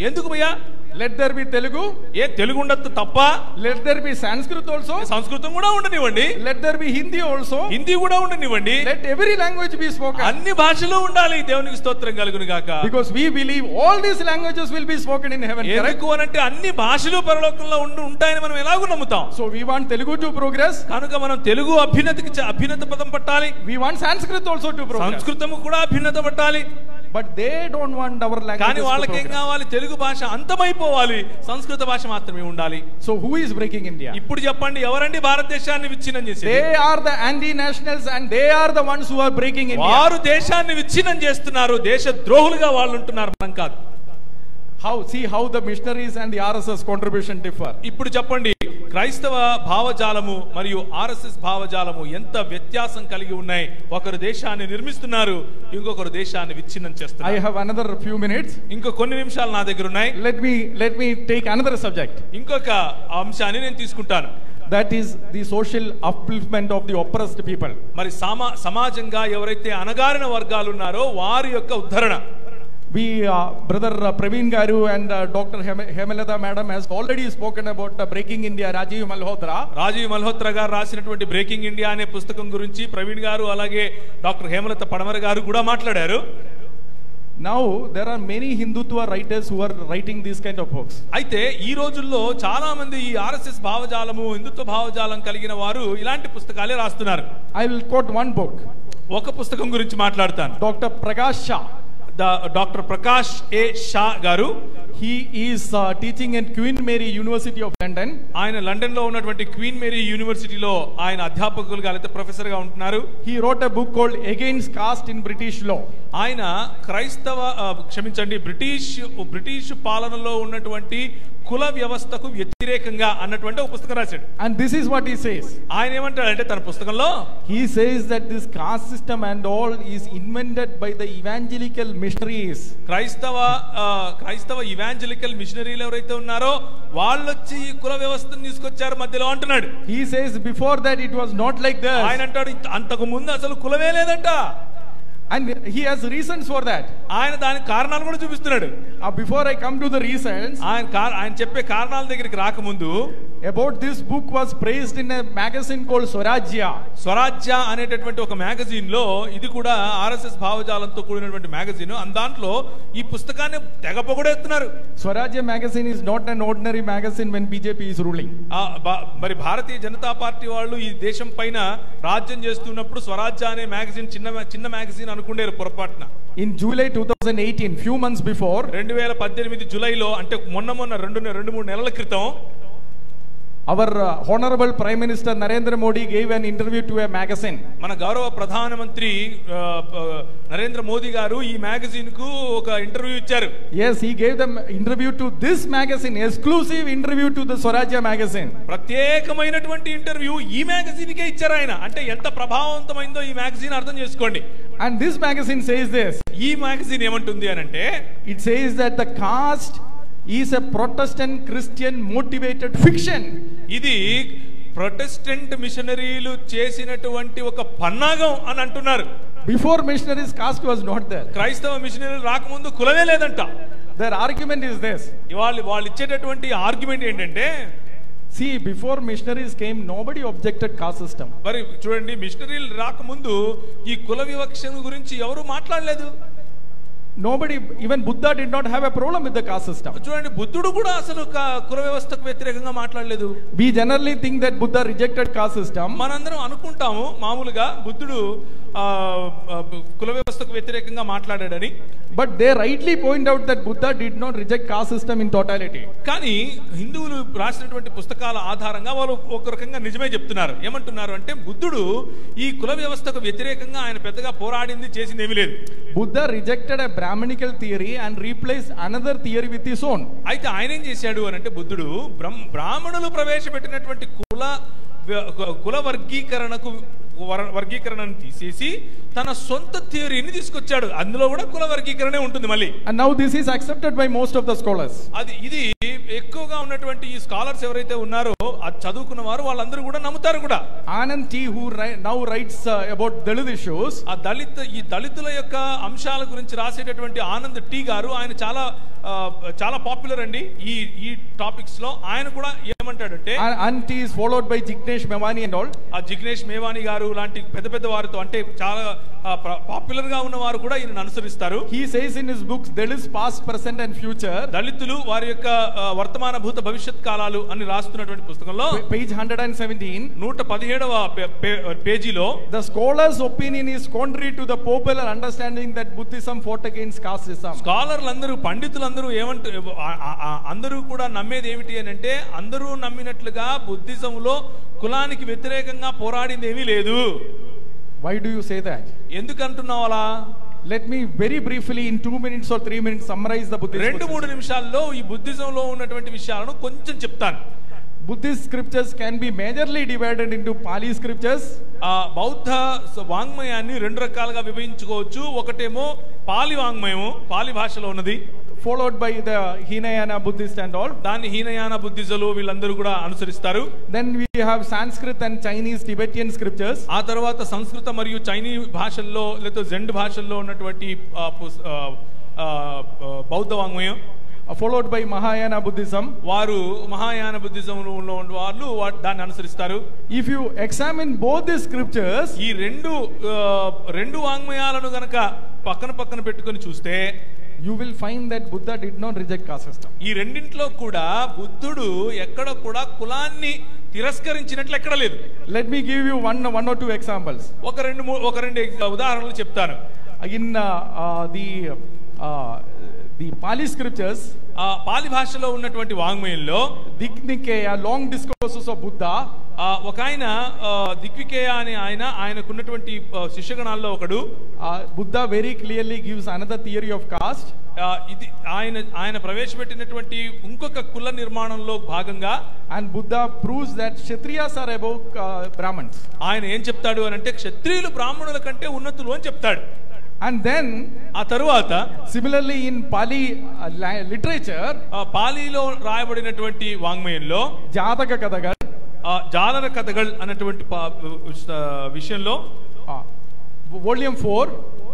ఎందుకు భయ్యా? లెట్ దర్ బి తెలుగు ఏ తెలుగు ఉండదు తప్ప. Let there be Sanskrit also సంస్కృతం కూడా ఉండనివ్వండి. Let there be Hindi also Hindi కూడా ఉండనివ్వండి. Let every language be spoke అన్ని భాషలు ఉండాలి. దేవునికి స్తోత్రం కలుగును గాక. Because we believe all these languages will be spoken in heaven ఎరకు అంటే అన్ని భాషలు పరలోకంలో ఉండు ఉంటాయని మనం ఎలాగో నమ్ముతాం. So we want Telugu to progress కనుక మనం తెలుగు అభ్యున్నతికి అభ్యున్నత పదం పట్టాలి. We want Sanskrit also to progress సంస్కృతం కూడా అభ్యున్నత పట్టాలి. But they don't want our language కానీ వాళ్ళకి ఏం కావాలి? తెలుగు భాష అంతమైపోవాలి. సంస్కృత భాష మాత్రమే ఉండాలి. So who is breaking India ఇప్పుడు చెప్పండి ఎవరండి భారతదేశాన్ని విచ్ఛిన్నం చేసి they are the anti nationals and they are the ones who are breaking India వారు దేశాన్ని విచ్ఛిన్నం చేస్తున్నారు. దేశ ద్రోహులుగా వాళ్ళు ఉంటున్నారు మనం కాదు. How see how the missionaries and the RSS contribution differ ఇప్పుడు చెప్పండి క్రైస్తవ భావజాలము మరియు ఆర్ఎస్ఎస్ భావజాలము ఎంత వ్యత్యాసం కలిగి ఉన్నాయి ఒకరు దేశాన్ని నిర్మిస్తున్నారు ఇంకొకరు దేశాన్ని విచ్ఛిన్నం I చేస్తున్నారు have another few minutes. ఇంకో కొన్ని నిమిషాలు నా దగ్గర ఉన్నాయి Let me let me take another subject. ఇంకొక అంశాన్ని నేను తీసుకుంటాను That is the social upliftment of the oppressed people. మరి సమా సమాజంగా ఎవరైతే అణగారిన వర్గాలు ఉన్నారో వారి యొక్క ఉద్ధరణ We, uh, brother uh, Praveen Garu and uh, Dr. Hemalata madam has already spoken about uh, Breaking India, Rajiv Malhotra. Rajiv Malhotra గారు రాసినటువంటి బ్రేకింగ్ ఇండియా అనే పుస్తకం గురించి ప్రవీణ్ గారు అలాగే డాక్టర్ హేమలత పడమర గారు కూడా మాట్లాడారు Now, there are many Hindutva writers who are writing these kind of books. అయితే ఈ రోజుల్లో చాలా మంది ఈ ఆర్ఎస్ఎస్ భావజాలము హిందుత్వ భావజాలం కలిగిన వారు ఇలాంటి పుస్తకాలే రాస్తున్నారు I will quote one book, ఒక పుస్తకం గురించి మాట్లాడతాను Dr. Prakash Shah. The- doctor Prakash A Shah garu He is uh, teaching at Queen Mary University of London. ఆయన లండన్లో ఉన్నటువంటి క్వీన్ మేరీ యూనివర్సిటీలో ఆయన అధ్యాపకులుగా లేదా ప్రొఫెసర్గా ఉంటున్నారు He wrote a book called Against Caste in British Law. ఆయన క్రైస్తవ ఆ, క్షమించండి బ్రిటిష్ బ్రిటిష్ పాలనలో ఉన్నటువంటి కుల వ్యవస్థకు వ్యతిరేకంగా అన్నటువంటి ఒక పుస్తకం రాశాడు And this is what he says. ఆయన ఏమంటాడంటే తన పుస్తకంలో He says that this caste system and all is invented by the evangelical missionaries. క్రైస్తవ ఆ, క్రైస్తవ ఇవాంజలికల్ మిషనరీలు ఎవరైతే ఉన్నారో వాళ్ళు వచ్చి ఈ కుల వ్యవస్థను తీసుకొచ్చారు మధ్యలో అంటున్నాడు He says before that it was not like ఆయన this. అంటాడు "ఇంత- అంతకు ముందు అసలు కులమే లేదంట And he has reasons for that. ఆయన దానికి కారణాలు కూడా చూపిస్తున్నాడు Uh, before I come to the reasons, ఆయన ఆయన చెప్పే కారణాల దగ్గరికి రాకముందు about this book was praised in a magazine called Swarajya. స్వరాజ్య అనేటటువంటి ఒక మ్యాగజైన్లో ఇది కూడా ఆర్ఎస్ఎస్ భావజాలంతో కూడినటువంటి మ్యాగజైన్ దాంట్లో ఈ పుస్తకాన్ని తెగ పొగడేస్తున్నారు Swarajya magazine is not an ordinary magazine when BJP is ruling. ఆ బా- మరి భారతీయ జనతా పార్టీ వాళ్ళు ఈ దేశం పైన రాజ్యం చేస్తున్నప్పుడు స్వరాజ్య అనే మ్యాగజైన్ చిన్న చిన్న మ్యాగజైన్ అనుకుండేరు పొరపాటున. In July 2018, few months before, రెండు వేల పద్దెనిమిది జూలైలో అంటే మొన్న మొన్న రెండు నె- రెండు మూడు నెలల క్రితం our uh, Honorable Prime Minister Narendra Modi gave an interview to a magazine. మన గౌరవ ప్రధానమంత్రి నరేంద్ర మోదీ గారు ఈ మ్యాగజైన్కు ఒక ఇంటర్వ్యూ ఇచ్చారు Yes, he gave the interview to this magazine, exclusive interview to the Swarajya magazine. ప్రత్యేకమైనటువంటి ఇంటర్వ్యూ ఈ మ్యాగజైన్ కే ఇచ్చారు ఆయన అంటే ఎంత ప్రభావవంతమైందో ఈ మ్యాగజైన్ అర్థం చేసుకోండి And this magazine says this ఈ మ్యాగజైన్ ఏమంటుంది అని అంటే it says that the caste is a protestant Christian motivated fiction. ఇది ప్రొటెస్టెంట్ మిషనరీలు చేసినటువంటి ఒక పన్నాగం అని అంటున్నారు. Before missionaries caste was not there క్రైస్తవ మిషనరీలు రాకముందు కులమే లేదంట. దర్ ఆర్గ్యుమెంట్ ఇస్ దేస్ ఇవాళ వాళ్ళు ఇచ్చేటటువంటి ఆర్గ్యుమెంట్ ఏంటంటే see before missionaries came nobody objected caste system మరి చూడండి మిషనరీలు రాకముందు ఈ కుల వివక్ష గురించి ఎవరు మాట్లాడలేదు. Nobody, even Buddha did not have a problem with the caste system. చూడండి బుద్ధుడు కూడా అసలు కుల వ్యవస్థకు వ్యతిరేకంగా మాట్లాడలేదు We generally think that Buddha rejected caste system. మనందరం అనుకుంటాము మామూలుగా బుద్ధుడు కుల వ్యవస్థకు వ్యతిరేకంగా మాట్లాడాడని But they rightly point out that Buddha did not reject caste system in totality. కానీ హిందువులు రాసినటువంటి పుస్తకాల ఆధారంగా వాళ్ళు ఒక రకంగా నిజమే చెప్తున్నారు ఏమంటున్నారు అంటే బుద్ధుడు ఈ కుల వ్యవస్థకు వ్యతిరేకంగా ఆయన పెద్దగా పోరాడింది చేసింది ఏమీ లేదు Buddha rejected brahminical theory and replace another theory with ఈ సోన్ అయితే ఆయన ఏం చేశాడు అని అంటే బుద్ధుడు బ్రాహ్మణులు ప్రవేశపెట్టినటువంటి కుల కుల వర్గీకరణకు వర్గీకరణను తీసేసి తన సొంత థియరీని తీసుకొచ్చాడు. అందులో కూడా కుల వర్గీకరణే ఉంటుంది మళ్ళీ. And now this is accepted by most of the scholars. అది ఇది ఎక్కువగా ఉన్నటువంటి ఈ స్కాలర్స్ ఎవరైతే ఉన్నారో అది చదువుకున్న వారు వాళ్ళందరూ కూడా నమ్ముతారు కూడా. Who ri- now writes uh, about Dalit issues, ఆ దళిత ఈ దళితుల యొక్క అంశాల గురించి రాసేటటువంటి ఆనంద్ టీ గారు ఆయన చాలా చాలా పాపులర్ అండి. ఈ ఈ టాపిక్స్లో ఆయన కూడా ఏమంటాడంటే and is followed by Jignesh Mevani and all ఆ జిగ్నేష్ మేవాని గారు లాంటి పెద్ద పెద్ద వారితో అంటే చాలా పాపులర్గా ఉన్న వారు కూడా ఈయనను అనుసరిస్తారు. He says in his books Dalit past present and future దళితులు వారి యొక్క వర్తమాన భూత భవిష్యత్ కాలాలు అని రాస్తున్నటువంటి పుస్తకంలో పేజ్ హండ్రెడ్ అండ్ సెవెంటీన్ నూట పదిహేడవ పేజీలో the scholars opinion is contrary to the popular understanding that Buddhism fought against caste system స్కాలర్లందరూ పండితులందరూ ఏమంట ఆ- ఆ- అందరూ కూడా నమ్మేది ఏమిటి అని అంటే అందరూ నమ్మినట్లుగా బుద్ధిజంలో కులానికి వ్యతిరేకంగా పోరాడింది ఏమీ లేదు. Why do you say that? ఎందుకు అంటున్నావు అలా? Let me very briefly, in two minutes or three minutes, summarize the Buddhist. రెండు మూడు నిమిషాల్లో ఈ బుద్ధిజంలో ఉన్నటువంటి విషయాలను కొంచెం చెప్తాను. Scriptures can be majorly divided into Pali scriptures. ఆ బౌద్ధ స- వాంగ్మయాన్ని రెండు రకాలుగా విభజించుకోవచ్చు. ఒకటేమో పాలి వాంగ్మయము పాలి భాషలో ఉన్నది. Followed by the Hinayana Buddhist and all. దాన్ని హీనయాన బుద్ధిజలు వీళ్ళందరూ కూడా అనుసరిస్తారు Then we have Sanskrit and Chinese Tibetan scriptures. ఆ తర్వాత సంస్కృత మరియు చైనీ భాషల్లో లేదా జెండ్ భాషల్లో ఉన్నటువంటి బౌద్ధ వాంగ్మయం uh, followed by Mahayana Buddhism. వారు మహాయాన బుద్ధిజంలో వాళ్ళు వా- దాన్ని అనుసరిస్తారు If you examine both the scriptures, ఈ రెండు రెండు వాంగ్మయాలను గనక పక్కన పక్కన పెట్టుకొని చూస్తే you will find that Buddha did not reject caste system ఈ రెండింటిలో కూడా బుద్ధుడు ఎక్కడ కూడా కులాన్ని తిరస్కరించినట్లు ఎక్కడ లేదు. Let me give you one one or two examples ఒక రెండు ఒక రెండు ఉదాహరణలు చెప్తాను. In the uh, uh, the Pali scriptures, ఆ పాలి భాషలో ఉన్నటువంటి వాంగ్మయంలో Dignikaya, long discourses of Buddha, ఆ, ఒక ఆయన దిగ్వికేయ అనే ఆయన ఆయనకున్నటువంటి శిష్యగణాల్లో ఒకడు uh, Buddha very clearly gives another theory of caste. ఆ, ఇది ఆయన ఆయన ప్రవేశపెట్టినటువంటి ఇంకొక కుల నిర్మాణంలో భాగంగా Buddha proves that Kshatriyas are above uh, Brahmins. ఆయన ఏం చెప్తాడు అని అంటే క్షత్రియులు బ్రాహ్మణుల కంటే ఉన్నతులు అని చెప్తాడు అండ్ దెన్ ఆ తరువాత సిమిలర్లీ ఇన్ పాలీ లిటరేచర్ పాలిలో రాయబడినటువంటి వాంగ్మయంలో జాతక కథగ జాతక కథగ అన్నటువంటి విషయంలో వాల్యూమ్ ఫోర్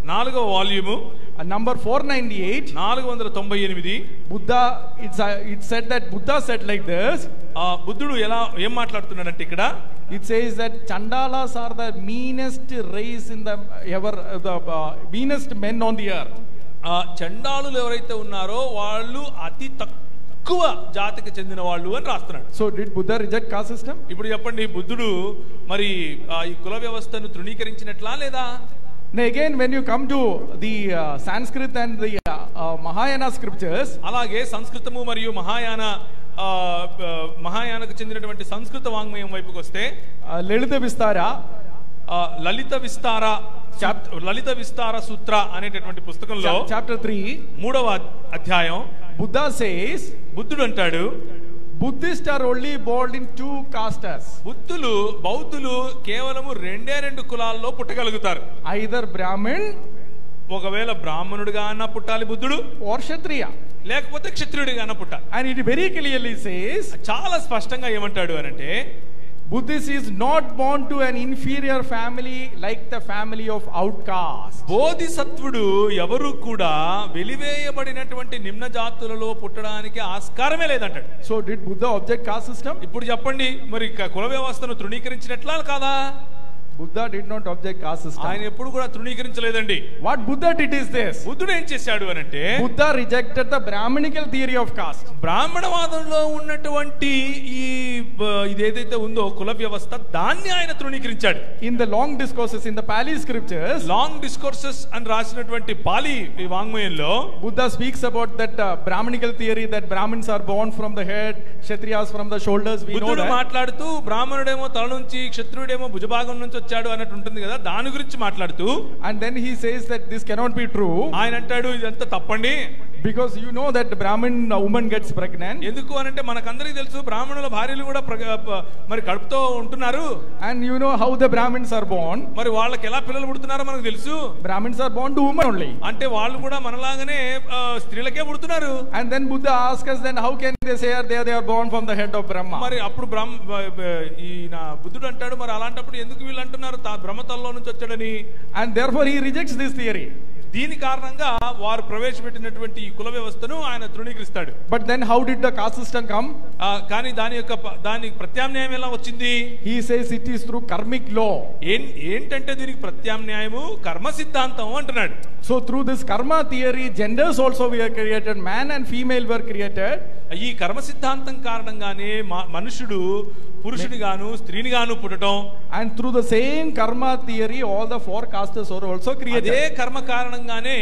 నాలుగవ volume number four ninety eight నాలుగు వందల తొంభై ఎనిమిది Buddha it's it said that Buddha said like this బుద్ధుడు ఎలా ఏం మాట్లాడుతున్నాడంటే ఇక్కడ it says that Chandalas are the meanest race in the ever, uh, the uh, meanest men on the earth. ఆ చండాలులు ఎవరైతే ఉన్నారో వాళ్ళు అతి తక్కువ జాతికి చెందిన వాళ్ళు అని రాస్తున్నాడు So did Buddha reject caste system? ఇప్పుడు చెప్పండి బుద్ధుడు మరి ఈ కుల వ్యవస్థను తృణీకరించినట్లా లేదా Now again, when you come to the uh, Sanskrit and the uh, uh, Mahayana scriptures, అలాగే సంస్కృతము మరియు మహాయాన మహాయానకు చెందినటువంటి సంస్కృత వాంగ్మయం వైపుకి వస్తే Vistara, ఆ, లలిత విస్తార లలిత విస్తార సూత్ర అనేటటువంటి పుస్తకంలో chapter 3, మూడవ అధ్యాయం. Buddha says, బుద్ధుడు అంటాడు Buddhists are only born in two castes, బుద్ధులు బౌద్ధులు కేవలము రెండే రెండు కులాల్లో పుట్టగలుగుతారు. either Brahmin ఒకవేళ బ్రాహ్మణుడిగా అన్న పుట్టాలి బుద్ధుడు. or Kshatriya. లేకపోతే క్షత్రియుడు అనపుట and it very clearly says చాలా స్పష్టంగా ఏమంటాడు అని అంటే Buddhist is not bound to an inferior family like the family of out caste బోధిసత్వుడు ఎవరు కూడా వెలివేయబడినటువంటి నిమ్న జాతులలో పుట్టడానికి ఆస్కారమే లేదంటాడు. So did Buddha object caste system ఇప్పుడు చెప్పండి మరి కుల వ్యవస్థను తృణీకరించినట్లా కాదా? Buddha did not object caste ఆయన. ఎప్పుడు కూడా తృణీకరించలేదండి What Buddha did is this. బుద్ధుడు ఏం చేశాడు అనంటే Buddha rejected the Brahminical theory of caste. బ్రాహ్మణవాదంలో ఉన్నటువంటి ఈ ఇదేదైతే ఉందో కుల వ్యవస్థ దాన్ని ఆయన తృణీకరించాడు In the long discourses in the Pali scriptures, long discourses అని రాసినటువంటి పాలి ఈ వాంగ్మయంలో Buddha speaks about that uh, Brahminical theory that Brahmins are born from the head, Kshatriyas from the shoulders. We know బుద్ధుడు that. మాట్లాడుతూ బ్రాహ్మణుడేమో తల నుంచి క్షత్రుడేమో భుజభాగం నుంచి వచ్చాడు అన్నట్టు ఉంటుంది కదా దాని గురించి మాట్లాడుతూ And then he says that this cannot be true. ఆయన అంటాడు ఇదంతా తప్పండి. Because you know that brahmin women gets pregnant ఎందుకు అని అంటే మనకందరికీ తెలుసు బ్రాహ్మణుల భార్యలు కూడా మరి కడుపుతో ఉంటున్నారు. And you know how the brahmins are born మరి వాళ్ళకి ఎలా పిల్లలు పుడుతున్నారో మనకు తెలుసు. Brahmins are born to women only అంటే వాళ్ళు కూడా మనలాగానే స్త్రీలకే పుడుతున్నారు. And then Buddha asks then how can they say are they are born from the head of Brahma మరి అప్పుడు బ్రహ్మ ఈ నా బుద్ధుడు అంటాడు మరి అలాంటప్పుడు ఎందుకు వీళ్ళు అంటున్నారు? బ్రహ్మతల్లో నుంచి వచ్చాడని. And therefore he rejects this theory దీని కారణంగా వారు ప్రవేశపెట్టినటువంటి కుల వ్యవస్థను ఆయన తృణీకరిస్తాడు. But then how did the caste కానీ దాని యొక్క దాని ప్రత్యామ్నాయం ఎలా వచ్చింది? He says it is through కర్మిక్లో ఏంటంటే దీనికి ప్రత్యామ్నాయము? కర్మ సిద్ధాంతం అంటున్నాడు. So through this karma theory genders also were created man and female were created ఈ కర్మ సిద్ధాంతం కారణంగానే మనుషుడు పురుషుని గాను స్త్రీని గాను పుట్టడం And through the same karma theory, all the four castes were also అదే created. కర్మ కారణంగానే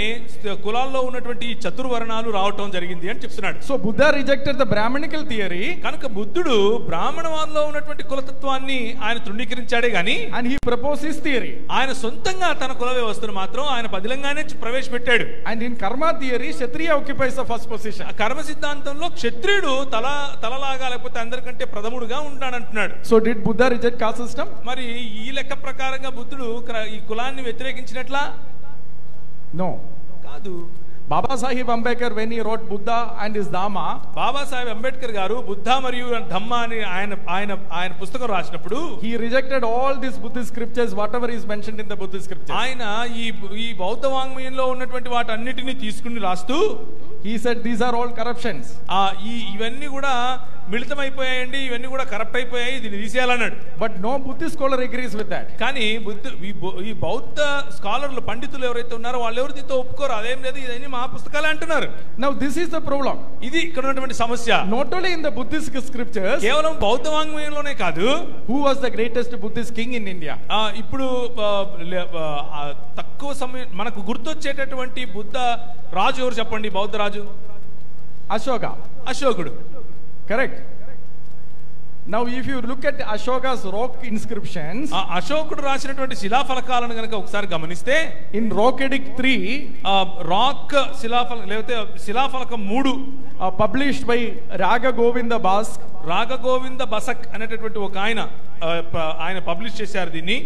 కులాల్లో ఉన్నటువంటి ఈ చతుర్వర్ణాలు రావటం జరిగింది అని చెప్తున్నాడు So Buddha rejected the Brahminical theory కనుక బుద్ధుడు బ్రాహ్మణవాదంలో ఉన్నటువంటి కులతత్వాన్ని ఆయన తృణీకరించాడే గాని and he proposed his theory. ఆయన సొంతంగా తన కుల వ్యవస్థను మాత్రం ఆయన పదిలంగానే చ- ప్రవేశపెట్టాడు And in karma theory, Kshatriya occupies the first position. ఆ కర్మ సిద్ధాంతంలో క్షత్రియుడు తల తలలాగా లేకపోతే అందరికంటే ప్రథముడుగా అంటున్నాడు. So did Buddha reject call system మరి ఈ లెక్క ప్రకారంగా బుద్ధుడు ఈ కులాన్ని వ్యతిరేకించినట్లా? నో కాదు. Baba Sahib Ambedkar when he wrote Buddha and his Dhamma Baba Saheb Ambedkar గారు బుద్ధ మరియు ధమ్మ అని ఆయన ఆయన ఆయన పుస్తకం రాసినప్పుడు he rejected all this Buddhist scriptures whatever is mention in the Buddhist scripture ఆయన ఈ ఈ బౌద్ధ వాంగ్మయంలో ఉన్నటువంటి వాటి అన్నిటిని తీసుకుని రాస్తూ he said these are all corruptions ఈ ఇవన్నీ కూడా మిళితమైపోయాయండి ఇవన్నీ కూడా కరప్ట్ అయిపోయాయి దీన్ని తీసేయాలన్నాడు But no Buddhist scholar agrees with that. కానీ బుద్ధ ఈ బౌద్ధ స్కాలర్లు పండితులు ఎవరైతే ఉన్నారో వాళ్ళు ఎవరు దీంతో ఒప్పుకోరు అదేం లేదు ఇదన్నీ మా పుస్తకాలే అంటున్నారు Now this is the problem. ఇది ఇక్కడ ఉన్నటువంటి సమస్య Not only in the Buddhist scriptures, కేవలం బౌద్ధ వాంగ్మయంలోనే కాదు was the greatest Buddhist king in India? ఆ, ఇప్పుడు తక్కువ సమయం మనకు గుర్తొచ్చేటటువంటి బుద్ధ రాజు ఎవరు చెప్పండి బౌద్ధ రాజు Ashoka. అశోకుడు correct now if you look at Ashoka's rock inscriptions అశోకుడు రాసినటువంటి శిలాఫలకాలను గనుక ఒకసారి గమనిస్తే ఇన్ రాకెడిక్ 3 రాక్ శిలాఫలక లేకపోతే శిలాఫలకం ఫలకం 3 పబ్లిష్డ్ బై రాగ గోవింద బాస్ రాగ గోవింద బసక్ అనేటటువంటి ఒక ఆయన ఆయన పబ్లిష్ చేశారు దీన్ని.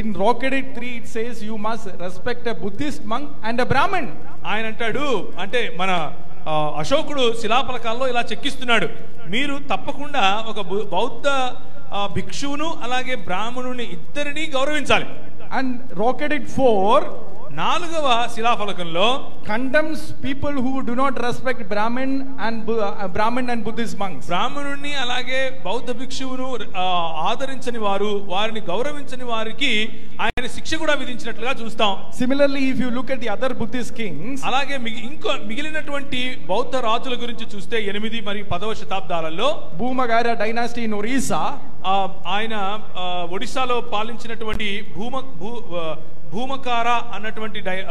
In rock edict 3 it says you must respect a Buddhist monk and a brahmin ఆయన అంటాడు అంటే మన అశోకుడు శిలాపలకాల్లో ఇలా చెక్కిస్తున్నాడు. మీరు తప్పకుండా ఒక బౌద్ధ భిక్షువును అలాగే బ్రాహ్మణుని ఇద్దరిని గౌరవించాలి. అండ్ Rock Edict 4 నాలుగవ శిలాఫలకంలో condemns people who do not respect brahmin and brahmin and Buddhist monk బ్రాహ్మణుణ్ణి అలాగే బౌద్ధ భిక్షువును ఆదరించని వారు వారిని గౌరవించని వారికి ఆయన శిక్ష కూడా విధించినట్లుగా చూస్తాం. Similarly if you look at the other Buddhist kings అలాగే ఇంకో మిగిలినటువంటి బౌద్ధ రాజుల గురించి చూస్తే ఎనిమిది మరియు పదవ శతాబ్దాలలో భూమగార డైనాసిటీ ఒరీసా ఆయన ఒడిస్సాలో పాలించినటువంటి భూమ భూ భూమకార అన్నటువంటి డై-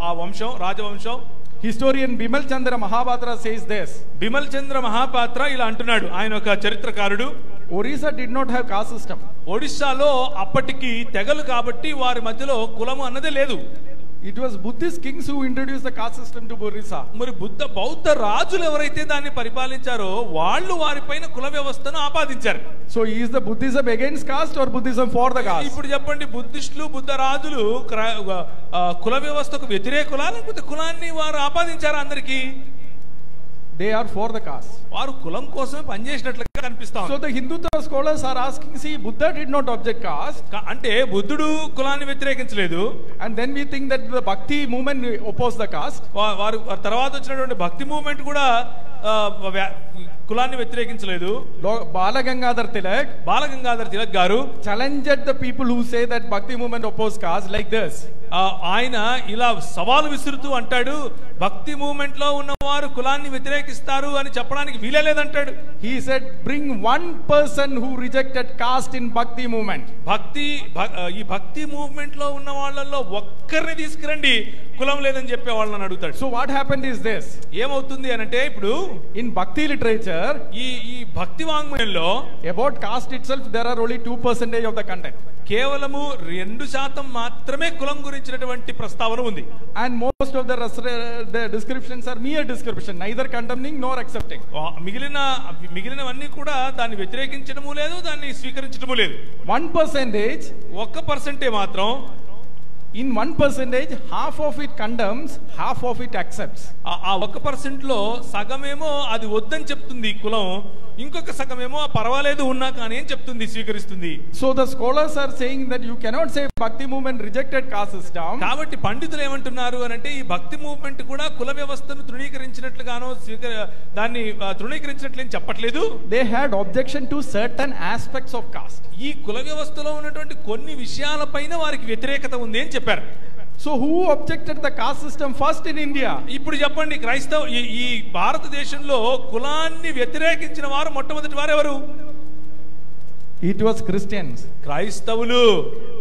ఆ, వంశం రాజవంశం historian Bimal Chandra Mahabhadra says this. Bimal Chandra Mahapatra ఇలా అంటున్నాడు ఆయన ఒక చరిత్రకారుడు Orissa did not have caste system. ఒడిశాలో అప్పటికి తెగలు కాబట్టి వారి మధ్యలో కులము అన్నదే లేదు it was Buddhist kings who introduce the caste system to బొరిసా మరి బుద్ధ బౌద్ధ రాజులు ఎవరైతే దాన్ని పరిపాలించారో వాళ్ళు వారిపైన కుల వ్యవస్థను ఆపాదించారు. So is the Buddhism against caste or Buddhism for the caste ఇప్పుడు చెప్పండి బుద్ధిస్టులు బుద్ధ రాజులు కుల వ్యవస్థకు వ్యతిరేకులా లేకపోతే కులాన్ని వారు ఆపాదించారా అందరికీ? They are for the caste. వారు కులం కోసమే పనిచేసినట్లుగా కనిపిస్తాం So the Hindutva scholars are asking, see, Buddha did not object caste. అంటే బుద్ధుడు కులాన్ని వ్యతిరేకించలేదు And then we think that the Bhakti movement opposed the caste. వా- వారు తర్వాత వచ్చినటువంటి భక్తి మూవ్మెంట్ కూడా కులాన్ని వ్యతిరేకించలేదు. బాల Gangadhar Tilak. Bala Gangadhar Tilak garu challenged the people who say that bhakti movement oppose caste like this ఆయన ఇలా సవాలు విసురుతూ అంటాడు భక్తి మూమెంట్లో ఉన్న వారు కులాన్ని వ్యతిరేకిస్తారు అని చెప్పడానికి వీలే లేదంటాడు he said bring one person who rejected caste in bhakti movement bhakti ఈ భక్తి మూవ్మెంట్లో ఉన్న వాళ్ళల్లో ఒక్కరిని తీసుకురండి. కులం లేదని చెప్పే వాళ్ళని అడుగుతాడు. So what happen is this ఏమవుతుంది అని అంటే ఇప్పుడు ఇన్ భక్తి లిటరేచర్ ఈ ఈ భక్తి వాంగ్మయంలో about caste itself there are only two percentage of the content కేవలము రెండు శాతం మాత్రమే కులం గురించినటువంటి ప్రస్తావన ఉంది. And most of the descriptions are mere description neither condemning nor accepting మిగిలిన మిగిలినవన్నీ కూడా దాన్ని వ్యతిరేకించడము లేదు దాన్ని స్వీకరించడము లేదు. వన్ పర్సెంటేజ్ ఒక్క పర్సెంటే మాత్రం in one percentage half of it condemns half of it accepts ఆ ఒక పర్సెంట్లో సగమేమో అది వద్దని చెప్తుంది ఈ కులం ఇంకొక సగమేమో "ఆ పర్వాలేదు ఉన్నా కానీ అని చెప్తుంది స్వీకరిస్తుంది So the scholars are saying that you cannot say Bhakti movement rejected caste system. కాబట్టి పండితులు ఏమంటున్నారు అని అంటే ఈ భక్తి మూవ్మెంట్ కూడా కుల వ్యవస్థను తృణీకరించినట్లుగానో స్వీకర దాన్ని తృణీకరించినట్లేం చెప్పట్లేదు They had objection to certain aspects of caste. ఈ కుల వ్యవస్థలో ఉన్నటువంటి కొన్ని విషయాలపైన వారికి వ్యతిరేకత ఉంది అని చెప్పారు so who objected the caste system first in India ఇప్పుడు చెప్పండి క్రైస్తవ ఈ- భారతదేశంలో కులాన్ని వ్యతిరేకించిన వారు మొట్టమొదటి వారు It was Christians. క్రైస్తవులు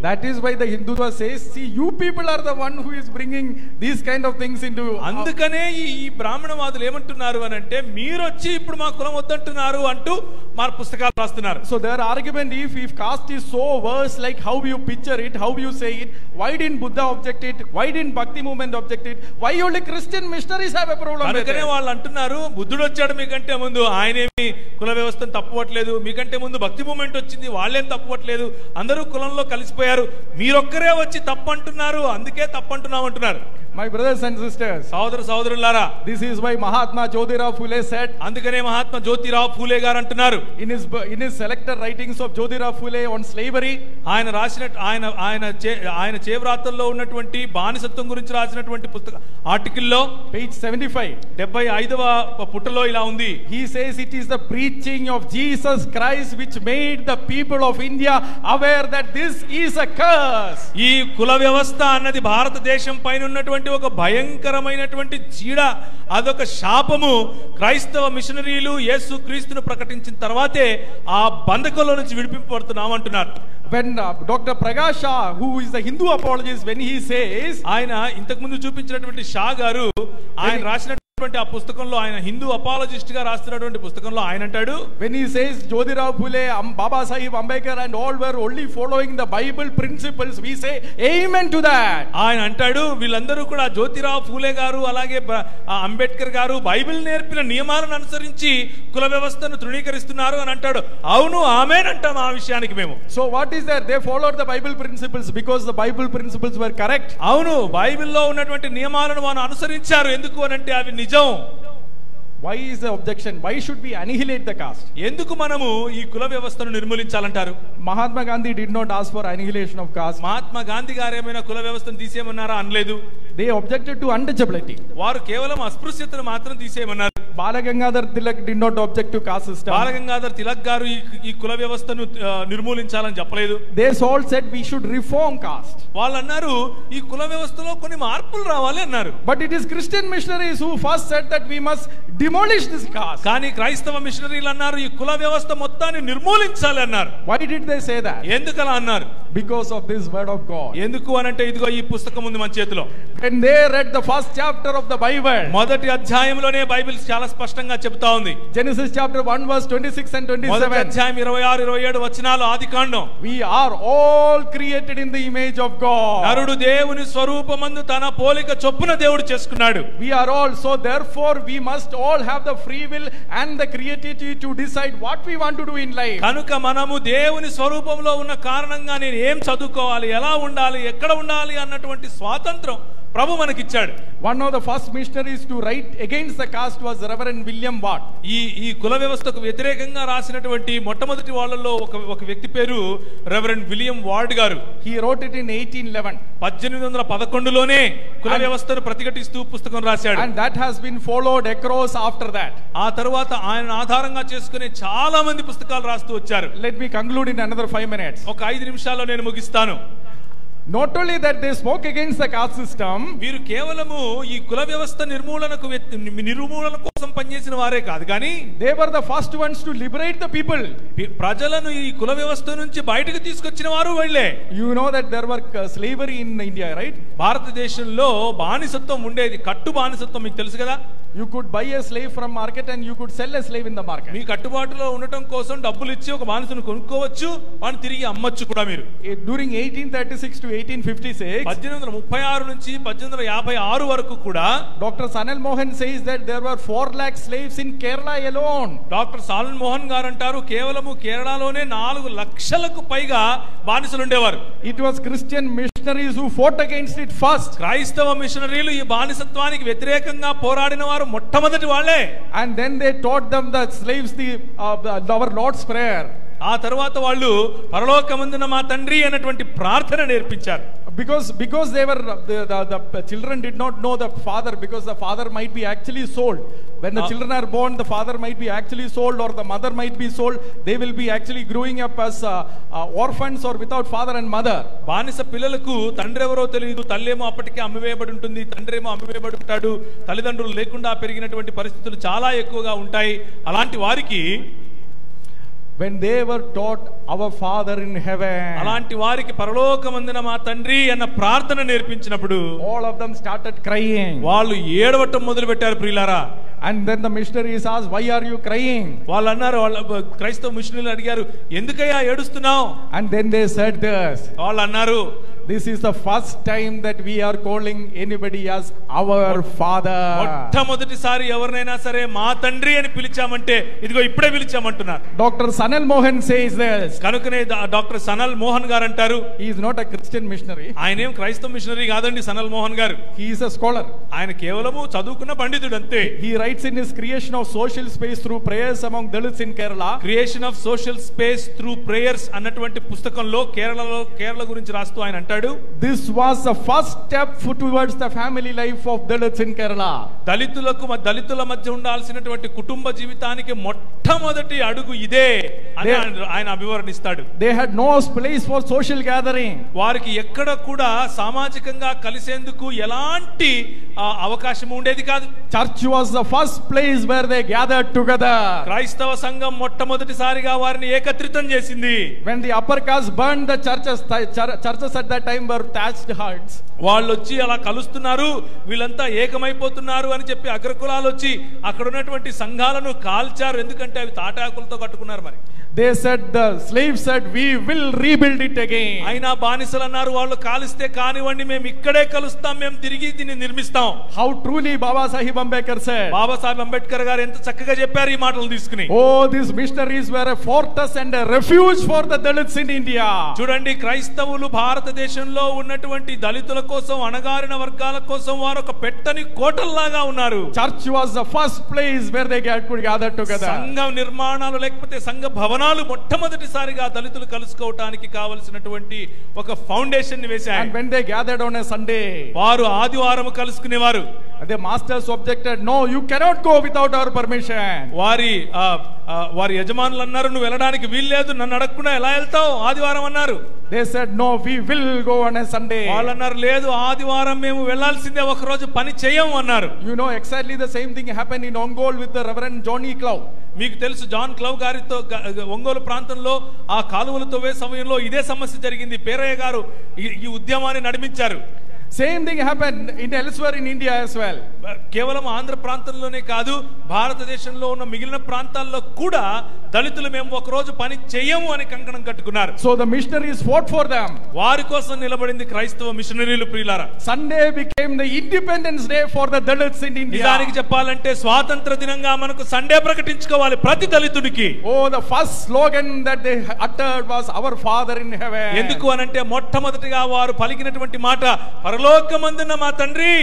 That is why the Hindutva says, see, you people are the one who is bringing these kind of things into. అందుకనే ఈ బ్రాహ్మణవాదులు ఏమంటున్నారు అని అంటే మీరు వచ్చి ఇప్పుడు మా కులం వద్దంటున్నారు అంటూ మా పుస్తకాలు రాస్తున్నారు So their argument if if caste is so worse, like how you picture it, how you say it, why didn't Buddha object it? Why didn't Bhakti movement object it? Why only Christian missionaries have a problem with అందుకనే? వాళ్ళు అంటున్నారు బుద్ధుడు వచ్చాడు మీకంటే ముందు ఆయనేమి కుల వ్యవస్థను తప్పుపట్లేదు మీకంటే ముందు భక్తి మూమెంట్ వచ్చింది వాళ్ళేం తప్పట్లేదు అందరూ కులంలో కలిసిపోయారు. మీరొక్కరే వచ్చి తప్పంటున్నారు అందుకే తప్పంటున్నామంటున్నారు. My brothers and sisters, సహోదర సహోదరులారా this is why Mahatma Jyotirao Phule said అందుకనే మహాత్మా జ్యోతిరావు ఫూలే గారు అంటున్నారు in his in his selected writings of Jyotirao Phule on slavery, ఆయన రాసిన ఆయన ఆయన ఆయన చేవ్రాతల్లో ఉన్నటువంటి బానిసత్వం గురించి రాసినటువంటి పుస్తక ఆర్టికల్లో page 75. డెబ్బై ఐదవ పుటలో ఇలా ఉంది He says it is the preaching of Jesus Christ which made the people of India aware that this is a curse. ఈ కుల వ్యవస్థ అన్నది భారతదేశం పైన ఉన్నటువంటి ఒక భయంకరమైనటువంటి చీడ అదొక శాపము క్రైస్తవ మిషనరీలు యేసు క్రీస్తును ప్రకటించిన తర్వాతే ఆ బంధకంలో నుంచి విడిపింపబడుతున్నాం అంటున్నారు When uh, Dr. Pragasha, who is the Hindu apologist, when he says, ఆయన ఇంతకు ముందు చూపించినటువంటి షా గారు ఆయన రాసినటువంటి ఆ పుస్తకంలో ఆయన హిందూ అపాలజిస్ట్గా రాస్తున్నటువంటి పుస్తకంలో ఆయన అంటాడు when he says Jyotirao Phule Baba Saheb Ambedkar and all were only following the Bible principles we say amen to that ఆయన అంటాడు వీళ్ళందరూ కూడా జ్యోతిరావు పూలే గారు అలాగే అంబేద్కర్ గారు బైబిల్ నేర్పిన నియమాలను అనుసరించి కుల వ్యవస్థను తృణీకరిస్తున్నారు అని అంటాడు. అవును ఆమె అంటాం ఆ విషయానికి మేము. So what is they follow the Bible principles because the Bible principles were correct అవును బైబిల్లో ఉన్నటువంటి నియమాలను మనం అనుసరించారు. ఎందుకు అని అంటే అవి నిజం నిజం why is objection why should be annihilate the caste ఎందుకు మనము ఈ కుల వ్యవస్థను నిర్మూలించాలంటారు? Mahatma Gandhi did not ask for annihilation of caste Mahatma Gandhi garu ఏమైనా కుల వ్యవస్థను తీసేయమన్నారా? అనలేదు. దే అబ్జెక్టెడ్ టు అన్టచబిలిటీ వారు కేవలం అస్పృశ్యతను మాత్రం తీసేయమన్నారు. Balagangadhar Tilak did not objective caste system Balagangadhar Tilak garu ఈ కుల వ్యవస్థను నిర్మూలించాలని చెప్పలేదు. They soul said we should reform caste వాళ్ళు అన్నారు ఈ కుల వ్యవస్థలో కొన్ని మార్పులు రావాలి అన్నారు. But it is Christian missionaries who first said that we must demolish this caste కానీ క్రైస్తవ మిషనరీలు అన్నారు ఈ కుల వ్యవస్థ మొత్తాన్ని నిర్మూలించాలి అన్నారు. Why did they say that ఎందుకలా అన్నారు? Because of this word of God ఎందుకు అనంటే ఇదిగో ఈ పుస్తకం ఉంది మన చేతిలో. When they read the first chapter of the Bible మొదటి అధ్యాయంలోనే బైబిల్ చాలా స్పష్టంగా చెప్తా ఉంది. జెనసిస్ చాప్టర్ 1 వర్స్ 26 అండ్ 27 మొదటి అధ్యాయం 26 27 వచనాలు ఆదికాండం we are all created in the image of God నరుడు దేవుని స్వరూపమందు తన పోలిక చొప్పున దేవుడు చేసుకున్నాడు. We are all so therefore we must all have the free will and the creativity to decide what we want to do in life కనుక మనము దేవుని స్వరూపంలో ఉన్న కారణంగానే ఏం చదువుకోవాలి ఎలా ఉండాలి ఎక్కడ ఉండాలి అన్నటువంటి స్వాతంత్రం ప్రభు మనకిచ్చాడు. One of the first missionaries to write against the caste was reverend William Ward ఈ ఈ కుల వ్యవస్థకు వ్యతిరేకంగా రాసినటువంటి మొట్టమొదటి వాళ్ళలో ఒక ఒక వ్యక్తి పేరు reverend William Ward garu. He wrote it in eighteen eleven పద్దెనిమిది వందల పదకొండులోనే కుల వ్యవస్థను ప్రతిఘటిస్తూ పుస్తకం రాశాడు. And that has been followed across after that ఆ తర్వాత ఆయన ఆధారంగా చేసుకునే చాలా మంది పుస్తకాలు రాస్తూ వచ్చారు. Let me conclude in another five minutes ఒక ఐదు నిమిషాల్లో నేను ముగిస్తాను. Not only that they spoke against the caste system, వీరు కేవలము ఈ కుల వ్యవస్థ నిర్మూలనకు నిర్మూలన కోసం పనిచేసిన వారే కాదు కానీ they were the first ones to liberate the people. పి- ప్రజలను ఈ కుల వ్యవస్థ నుంచి బయటకు తీసుకొచ్చిన వారు వీళ్ళే You know that there were uh, slavery in India, right? భారతదేశంలో బానిసత్వం ఉండేది కట్టు బానిసత్వం మీకు తెలుసు కదా you could buy a slave from market and you could sell a slave in the market మీ కట్టుబాటులో ఉండటం కోసం డబ్బులు ఇచ్చి ఒక మానసును కొనుక్కోవచ్చు వాడిని తిరిగి అమ్మొచ్చు కూడా మీరు. During eighteen thirty six to eighteen fifty six పద్దెనిమిది వందల ముప్పై ఆరు నుంచి పద్దెనిమిది వందల యాభై ఆరు వరకు కూడా doctor Sanal Mohan says that there were four lakh slaves in Kerala alone doctor Sanal Mohan గారు అంటారు కేవలము కేరళలోనే నాలుగు లక్షలకు పైగా బానిసలు ఉండేవారు. It was Christian mission missionaries who fought against it first. క్రైస్తవ మిషనరీలు ఈ బానిసత్వానికి వ్యతిరేకంగా పోరాడిన వారు మొట్టమొదటి వాళ్ళే And then they taught them the slaves the, uh, our Lord's Prayer. ఆ తర్వాత వాళ్ళు పరలోకమందున మా తండ్రి అన్నటువంటి ప్రార్థన నేర్పించారు because because their children did not know the father because the father might be actually sold when the children are born the father might be actually sold or the mother might be sold they will be actually growing up as orphans or without father and mother బానిస పిల్లలకు తండ్రి ఎవరో తెలియదు తల్లి ఏమో అప్పటికే అమ్మివేయబడి ఉంటుంది తండ్రి ఏమో అమ్మివేయబడి ఉంటాడు. తల్లిదండ్రులు లేకుండా పెరిగినటువంటి పరిస్థితులు చాలా ఎక్కువగా ఉంటాయి. అలాంటి వారికి When they were taught our father in heaven, అలాంటి వారికి పరలోకమందున మా తండ్రి అన్న ప్రార్థన నేర్పించినప్పుడు all of them started crying. వాళ్ళు ఏడవటం మొదలు పెట్టారు ప్రియులారా And then the missionaries asked, Why are you crying? వాళ్ళు అన్నారు వాళ్ళ క్రైస్తవ మిషనరీలు అడిగారు ఎందుకయ్యా ఏడుస్తున్నావు And then they said this వాళ్ళు అన్నారు This is the first time that we are calling anybody as our father. మొట్టమొదటిసారి ఎవరినైనా సరే మా తండ్రి అని పిలిచామంటే ఇదిగో ఇప్పుడే పిలిచామంటున్నారు Dr. Sanal Mohan says this. కనుకనే డాక్టర్ సనల్ మోహన్ గారు అంటారు He is not a Christian missionary, ఆయన ఏం క్రైస్తవ మిషనరీ కాదండి సనల్ మోహన్ గారు he is a scholar. ఆయన కేవలము చదువుకున్న పండితుడు అంతే He writes in his creation of social space through prayers among Dalits in Kerala. Creation of social space through prayers అన్నటువంటి పుస్తకంలో కేరళలో కేరళ గురించి రాస్తూ ఆయన అంటాడు This was the first step towards the family life of Dalits in Kerala. దళితులకు మ- దళితుల మధ్య ఉండాల్సినటువంటి కుటుంబ జీవితానికి మొట్టమొదటి అడుగు ఇదే అని ఆయన అభివర్ణిస్తాడు. They had no place for social gathering వారికి ఎక్కడ కూడా సామాజికంగా కలిసేందుకు ఎలాంటి అవకాశం ఉండేది కాదు. Church was the first place where they gather together క్రైస్తవ సంఘం మొట్టమొదటిసారిగా వారిని ఏకత్రితం చేసింది. When the upper caste burn the churches churches at the time were torched hearts వాళ్ళు వచ్చి అలా కలుస్తున్నారు వీళ్ళంతా ఏకమైపోతున్నారు అని చెప్పి అగ్రకులాలు వచ్చి అక్కడ ఉన్నటువంటి సంఘాలను కాల్చారు. ఎందుకంటే అవి తాటాకులతో కట్టుకున్నారు మరి. They said, the slaves said, we will rebuild it again. అయినా బానిసలు అన్నారు వాళ్ళు కాలిస్తే కానివ్వండి మేము ఇక్కడే కలుస్తాం మేము తిరిగి దీన్ని నిర్మిస్తాం How truly Baba Sahib Ambedkar said. Babasaheb Ambedkar గారు ఎంత చక్కగా చెప్పారు ఈ మాటలు తీసుకుని Oh, these missionaries were a fortress and a refuge for the Dalits in India. చూడండి క్రైస్తవులు భారతదేశంలో ఉన్నటువంటి దళితుల కోసం అణగారిన వర్గాల కోసం వారు ఒక పెట్టని కోటల్లాగా ఉన్నారు Church was the first place where they get- could gather together. సంఘ నిర్మాణాలు లేకపోతే సంఘ భవనాలు జనాలు మొట్టమొదటిసారిగా దళితులు కలుసుకోవటానికి కావలసినటువంటి ఒక ఫౌండేషన్ని వేశారు when they gathered on Sunday వారు ఆదివారం కలుసుకునేవారు. అదే masters objected no you cannot go without our permission వారి వారి యజమానులు అన్నారు నువ్వు వెళ్ళడానికి వీల్లేదు నన్ను అడగకుండా ఎలా వెళ్తావు? ఆదివారం అన్నారు. They said no we will go on Sunday వాళ్ళు లేదు ఆదివారం మేము వెళ్ళాల్సిందే ఒక రోజు పని చేయం అన్నారు. You know exactly the same thing happen in Ongole with the reverend Johnny Clough మీకు తెలుసు జాన్ క్లవ్ గారితో ఒంగోలు ప్రాంతంలో ఆ కాలువలతో వే సమయంలో ఇదే సమస్య జరిగింది. పేరయ్య గారు ఈ- ఈ ఉద్యమాన్ని నడిపించారు. Same thing happened in elsewhere in India as well. కేవలం ఆంధ్ర ప్రాంతంలోనే కాదు భారతదేశంలో ఉన్న మిగిలిన ప్రాంతాల్లో కూడా దళితులు మేము ఒక రోజు పని చెయ్యము అని కంకణం కట్టుకున్నారు So the missionaries fought for them. వారి కోసం నిలబడింది క్రైస్తవ మిషనరీలు ప్రియులారా Sunday became the Independence Day for the Dalits in నిజానికి India. చెప్పాలంటే స్వాతంత్ర దినంగా మనకు సండే ప్రకటించుకోవాలి ప్రతి దళితుడికి Oh, the first slogan that they uttered was Our Father in heaven. ఎందుకు అనంటే మొట్టమొదటిగా వారు పలికినటువంటి మాట పరలోకమందున్న మా తండ్రి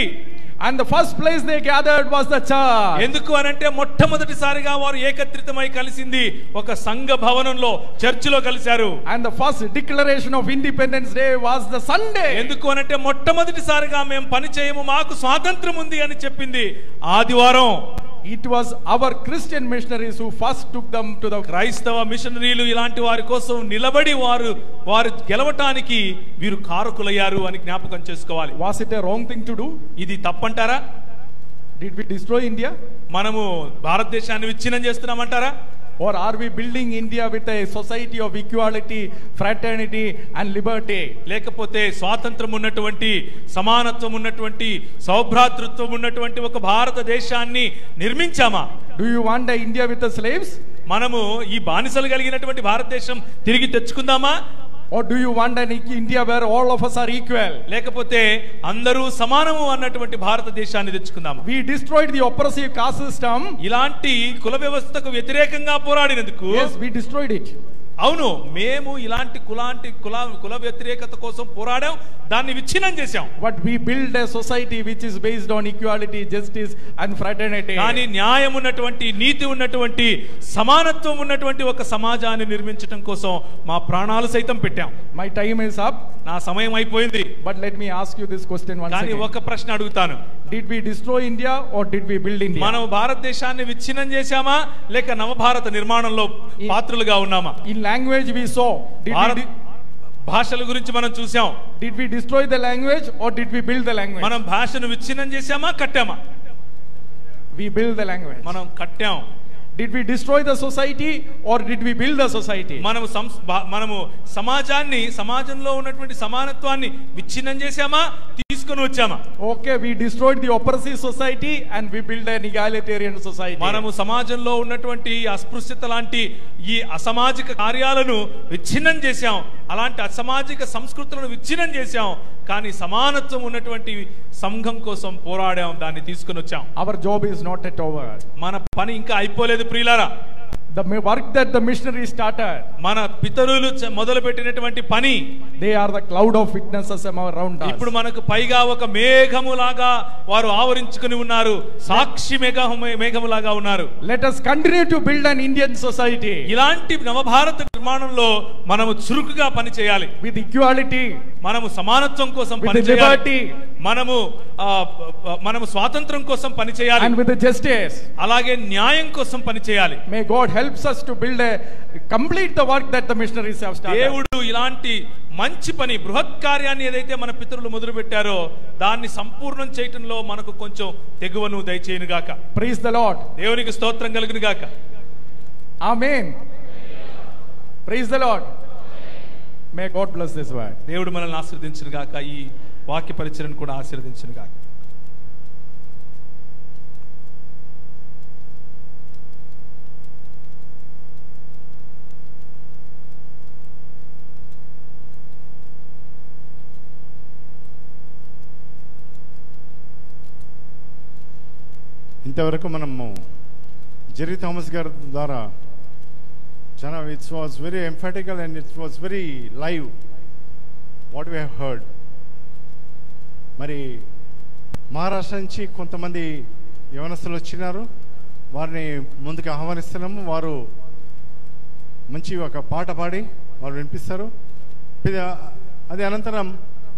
And the first place they gathered was the church. ఎందుకు అనంటే మొట్టమొదటిసారిగా వారు ఏకత్రితమై కలిసింది ఒక సంఘ భవనంలో చర్చిలో కలిశారు And the first declaration of Independence Day was the Sunday. ఎందుకు అనంటే మొట్టమొదటిసారిగా మేము పని చేయము మాకు స్వాతంత్రం ఉంది అని చెప్పింది ఆదివారం it was our Christian missionaries who first took them to the క్రైస్తవ మిషనరీలు ఇలాంటి వారి కోసం నిలబడి వారు వారు గెలవటానికి వీరు కారకులయ్యారు అని జ్ఞాపకం చేసుకోవాలి. Was it a wrong thing to do ఇది తప్పంటారా? డిడ్ వి డిస్ట్రాయ్ ఇండియా మనము భారతదేశాన్ని విచ్ఛిన్నం చేస్తున్నామంటారా? Or are we building India with a society of equality, fraternity, and liberty? లేకపోతే స్వాతంత్రం ఉన్నటువంటి సమానత్వం ఉన్నటువంటి సౌభ్రాతృత్వం ఉన్నటువంటి ఒక భారతదేశాన్ని నిర్మించామా Do you want a India with the slaves? మనము ఈ బానిసలు కలిగినటువంటి భారతదేశం తిరిగి తెచ్చుకుందామా Or do you want an India where all of us are equal? లేకపోతే అందరూ సమానము అన్నటువంటి భారతదేశాన్ని తెచ్చుకుందామా We destroyed the oppressive caste system. ఇలాంటి కుల వ్యవస్థకు వ్యతిరేకంగా పోరాడినందుకు Yes, we destroyed it. అవును మేము ఇలాంటి కులాంటి కుల కుల వ్యతిరేకత కోసం పోరాడాం దాన్ని విచ్ఛిన్నం చేశాం But we build a society which is based on equality, justice, and fraternity. కానీ న్యాయం ఉన్నటువంటి నీతి ఉన్నటువంటి సమానత్వం ఉన్నటువంటి ఒక సమాజాన్ని నిర్మించడం కోసం మా ప్రాణాలు సైతం పెట్టాం My time is up. నా సమయం అయిపోయింది But let me ask you this question once కానీ. ఒక ప్రశ్న అడుగుతాను did we destroy India or did we build India మనం భారతదేశాన్ని విచ్ఛిన్నం చేశామా? లేక నవభారత నిర్మాణంలో పాత్రలుగా ఉన్నామా? ఇన్ లాంగ్వేజ్ వి సో భాషల గురించి మనం చూసాం did we destroy the language or did we build the language మనం భాషను విచ్ఛిన్నం చేశామా? కట్టామా? వి బిల్డ్ ద లాంగ్వేజ్ మనం కట్టాం. Did we destroy the society or did we build the society మనము మనము సమాజాన్ని సమాజంలో ఉన్నటువంటి సమానత్వాన్ని విచ్ఛిన్నం చేశామా? తీసుకుని వచ్చామా? Okay we destroyed the oppressive society and we build an egalitarian society మనము సమాజంలో ఉన్నటువంటి అస్పృశ్యత లాంటి ఈ అసామాజిక కార్యాలను విచ్ఛిన్నం చేశాము అలాంటి అసామాజిక సంస్కృతులను విచ్ఛిన్నం చేశాం కానీ సమానత్వం ఉన్నటువంటి సంఘం కోసం పోరాడాం దాన్ని తీసుకొని వచ్చాం Our job is not yet over. మన పని ఇంకా అయిపోలేదు ప్రియులారా The mi- work that the missionaries started, మన పితరులు చ- మొదలుపెట్టినటువంటి పని they are the cloud of witnesses among- around us. ఇప్పుడు మనకు పైగా ఒక మేఘములాగా వారు ఆవరించుకుని ఉన్నారు సాక్షి మేఘము మేఘములాగా ఉన్నారు Let us continue to build an Indian society ఇలాంటి నవభారత నిర్మాణంలో మనము చురుకుగా పని చేయాలి with equality, మనము సమానత్వం కోసం పని చేయాలి మనము మనము స్వాతంత్రం కోసం పని చేయాలి and with justice. అలాగే న్యాయం కోసం పని చేయాలి May God helps us to build a complete the work that the missionaries have started. దేవుడు ఇలాంటి మంచి పని బృహత్ కార్యాన్ని ఏదైతే మన పితరులు మొదలు పెట్టారో దాన్ని సంపూర్ణం చేయటంలో మనకు కొంచెం తెగువను దయచేయను గాక Praise the Lord. దేవునికి స్తోత్రం కలుగును గాక Amen. Praise the Lord. May God bless this word. దేవుడు మనల్ని ఆశీర్వదించును గాక ఈ వాక్య పరిచయను కూడా ఆశీర్వదించును గాక ఇంతవరకు మనము జెరీ థామస్ గారి ద్వారా చాలా it's was very emphatical and it's was very live what we have heard మరి మహారాష్ట్ర నుంచి కొంతమంది యవనస్తులు వచ్చినారు. వారిని ముందుకు ఆహ్వానిస్తున్నాము. వారు మంచి ఒక పాట పాడి వారు వినిపిస్తారు. అది అనంతరం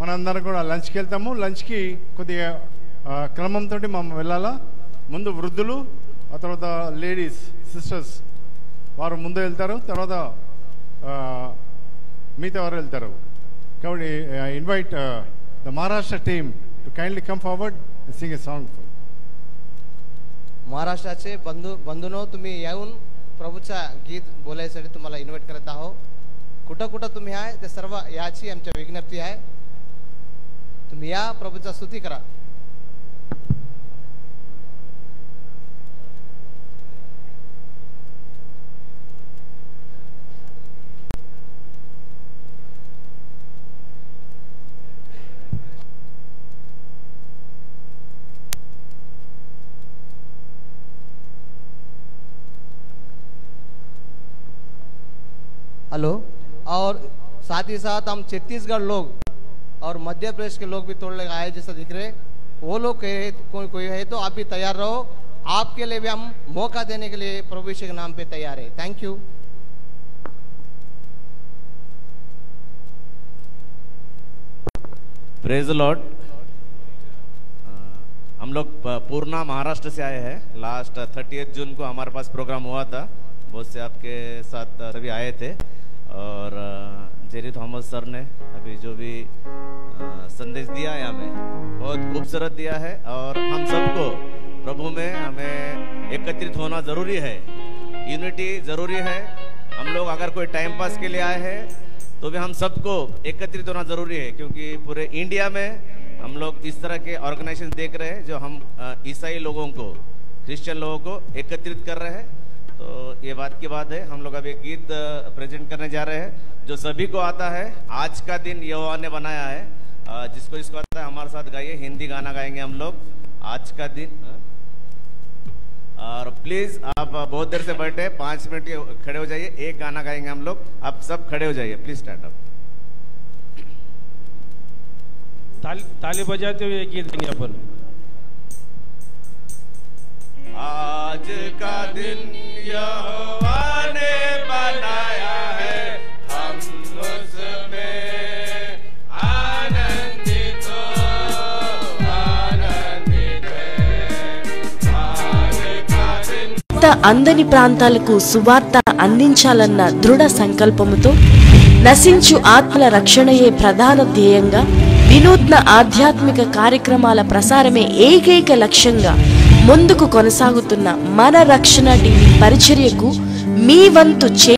మనందరం కూడా లంచ్కి వెళ్తాము. లంచ్కి కొద్దిగా క్రమంతో మనం వెళ్ళాలా? ముందు వృద్ధులు ఆ తర్వాత లేడీస్ సిస్టర్స్ వారు ముందు వెళ్తారు తర్వాత ఆ, మిగతా వారు వెళ్తారు కాబట్టి invite the Maharashtra team to kindly come forward sing a song महाराष्ट्राचे बंधू बंधूनो तुम्ही येऊन प्रभूच्या गीत बोलायसाठी तुम्हाला इन्व्हाइट करत आहो कुठं कुठं तुम्ही आहे ते सर्व याची आमच्या विज्ञप्ती आहे तुम्ही या प्रभूचा स्तुती करा हेलो? और साथ ही साथ हम छत्तीसगढ़ लोग और मध्य प्रदेश के लोग भी थोड़े आए जैसा दिख रहे। वो लोग कहे, कोई कोई है तो आप भी तैयार रहो। आपके लिए भी हम मौका देने के लिए प्रभु के नाम पे तैयार है। थैंक यू प्रेज लॉर्ड हम लोग पूर्णा महाराष्ट्र से आए हैं। लास्ट थर्टी जून को हमारे पास प्रोग्राम हुआ था। बहुत से आपके साथ सभी आए थे। और जेरी थॉमस सर ने अभी जो भी संदेश दिया है हमें, बहुत खूबसूरत दिया है और हम सबको प्रभु में हमें एकत्रित होना ज़रूरी है। यूनिटी ज़रूरी है। हम लोग अगर कोई टाइम पास के लिए आए हैं तो भी हम सबको एकत्रित होना ज़रूरी है, क्योंकि पूरे इंडिया में हम लोग इस तरह के ऑर्गेनाइजेशन देख रहे हैं, जो हम ईसाई लोगों को क्रिश्चियन लोगों को एकत्रित कर रहे हैं। तो ये बात की बात है। हम लोग अभी एक गीत प्रेजेंट करने जा रहे हैं, जो सभी को आता है। आज का दिन यहोवा ने बनाया है। जिसको इसको आता है, हमारे साथ गाइए, हिंदी गाना गाएँगे हम लोग। आज का दिन? और प्लीज़ आप बहुत देर से बैठे, पाँच मिनट खड़े हो जाइए, एक गाना गाएँगे हम लोग। आप सब खड़े हो जाइए प्लीज़ स्टार्ट अप ताली बजाते हुए गीत गाएँगे अपन। आज का दिन यहोवा ने बनाया है हम उसमें आनंदित हो आनंदित है आज का दिन కొత్త అందని ప్రాంతాలకు సువార్త అందించాలన్న దృఢ సంకల్పముతో నశించు ఆత్మల రక్షణయే ప్రధాన ధ్యేయంగా వినూత్న ఆధ్యాత్మిక కార్యక్రమాల ప్రసారమే ఏకైక లక్ష్యంగా ముందుకు కొనసాగుతున్న మన రక్షణ టీవీ పరిచర్యకు మీ వంతు చే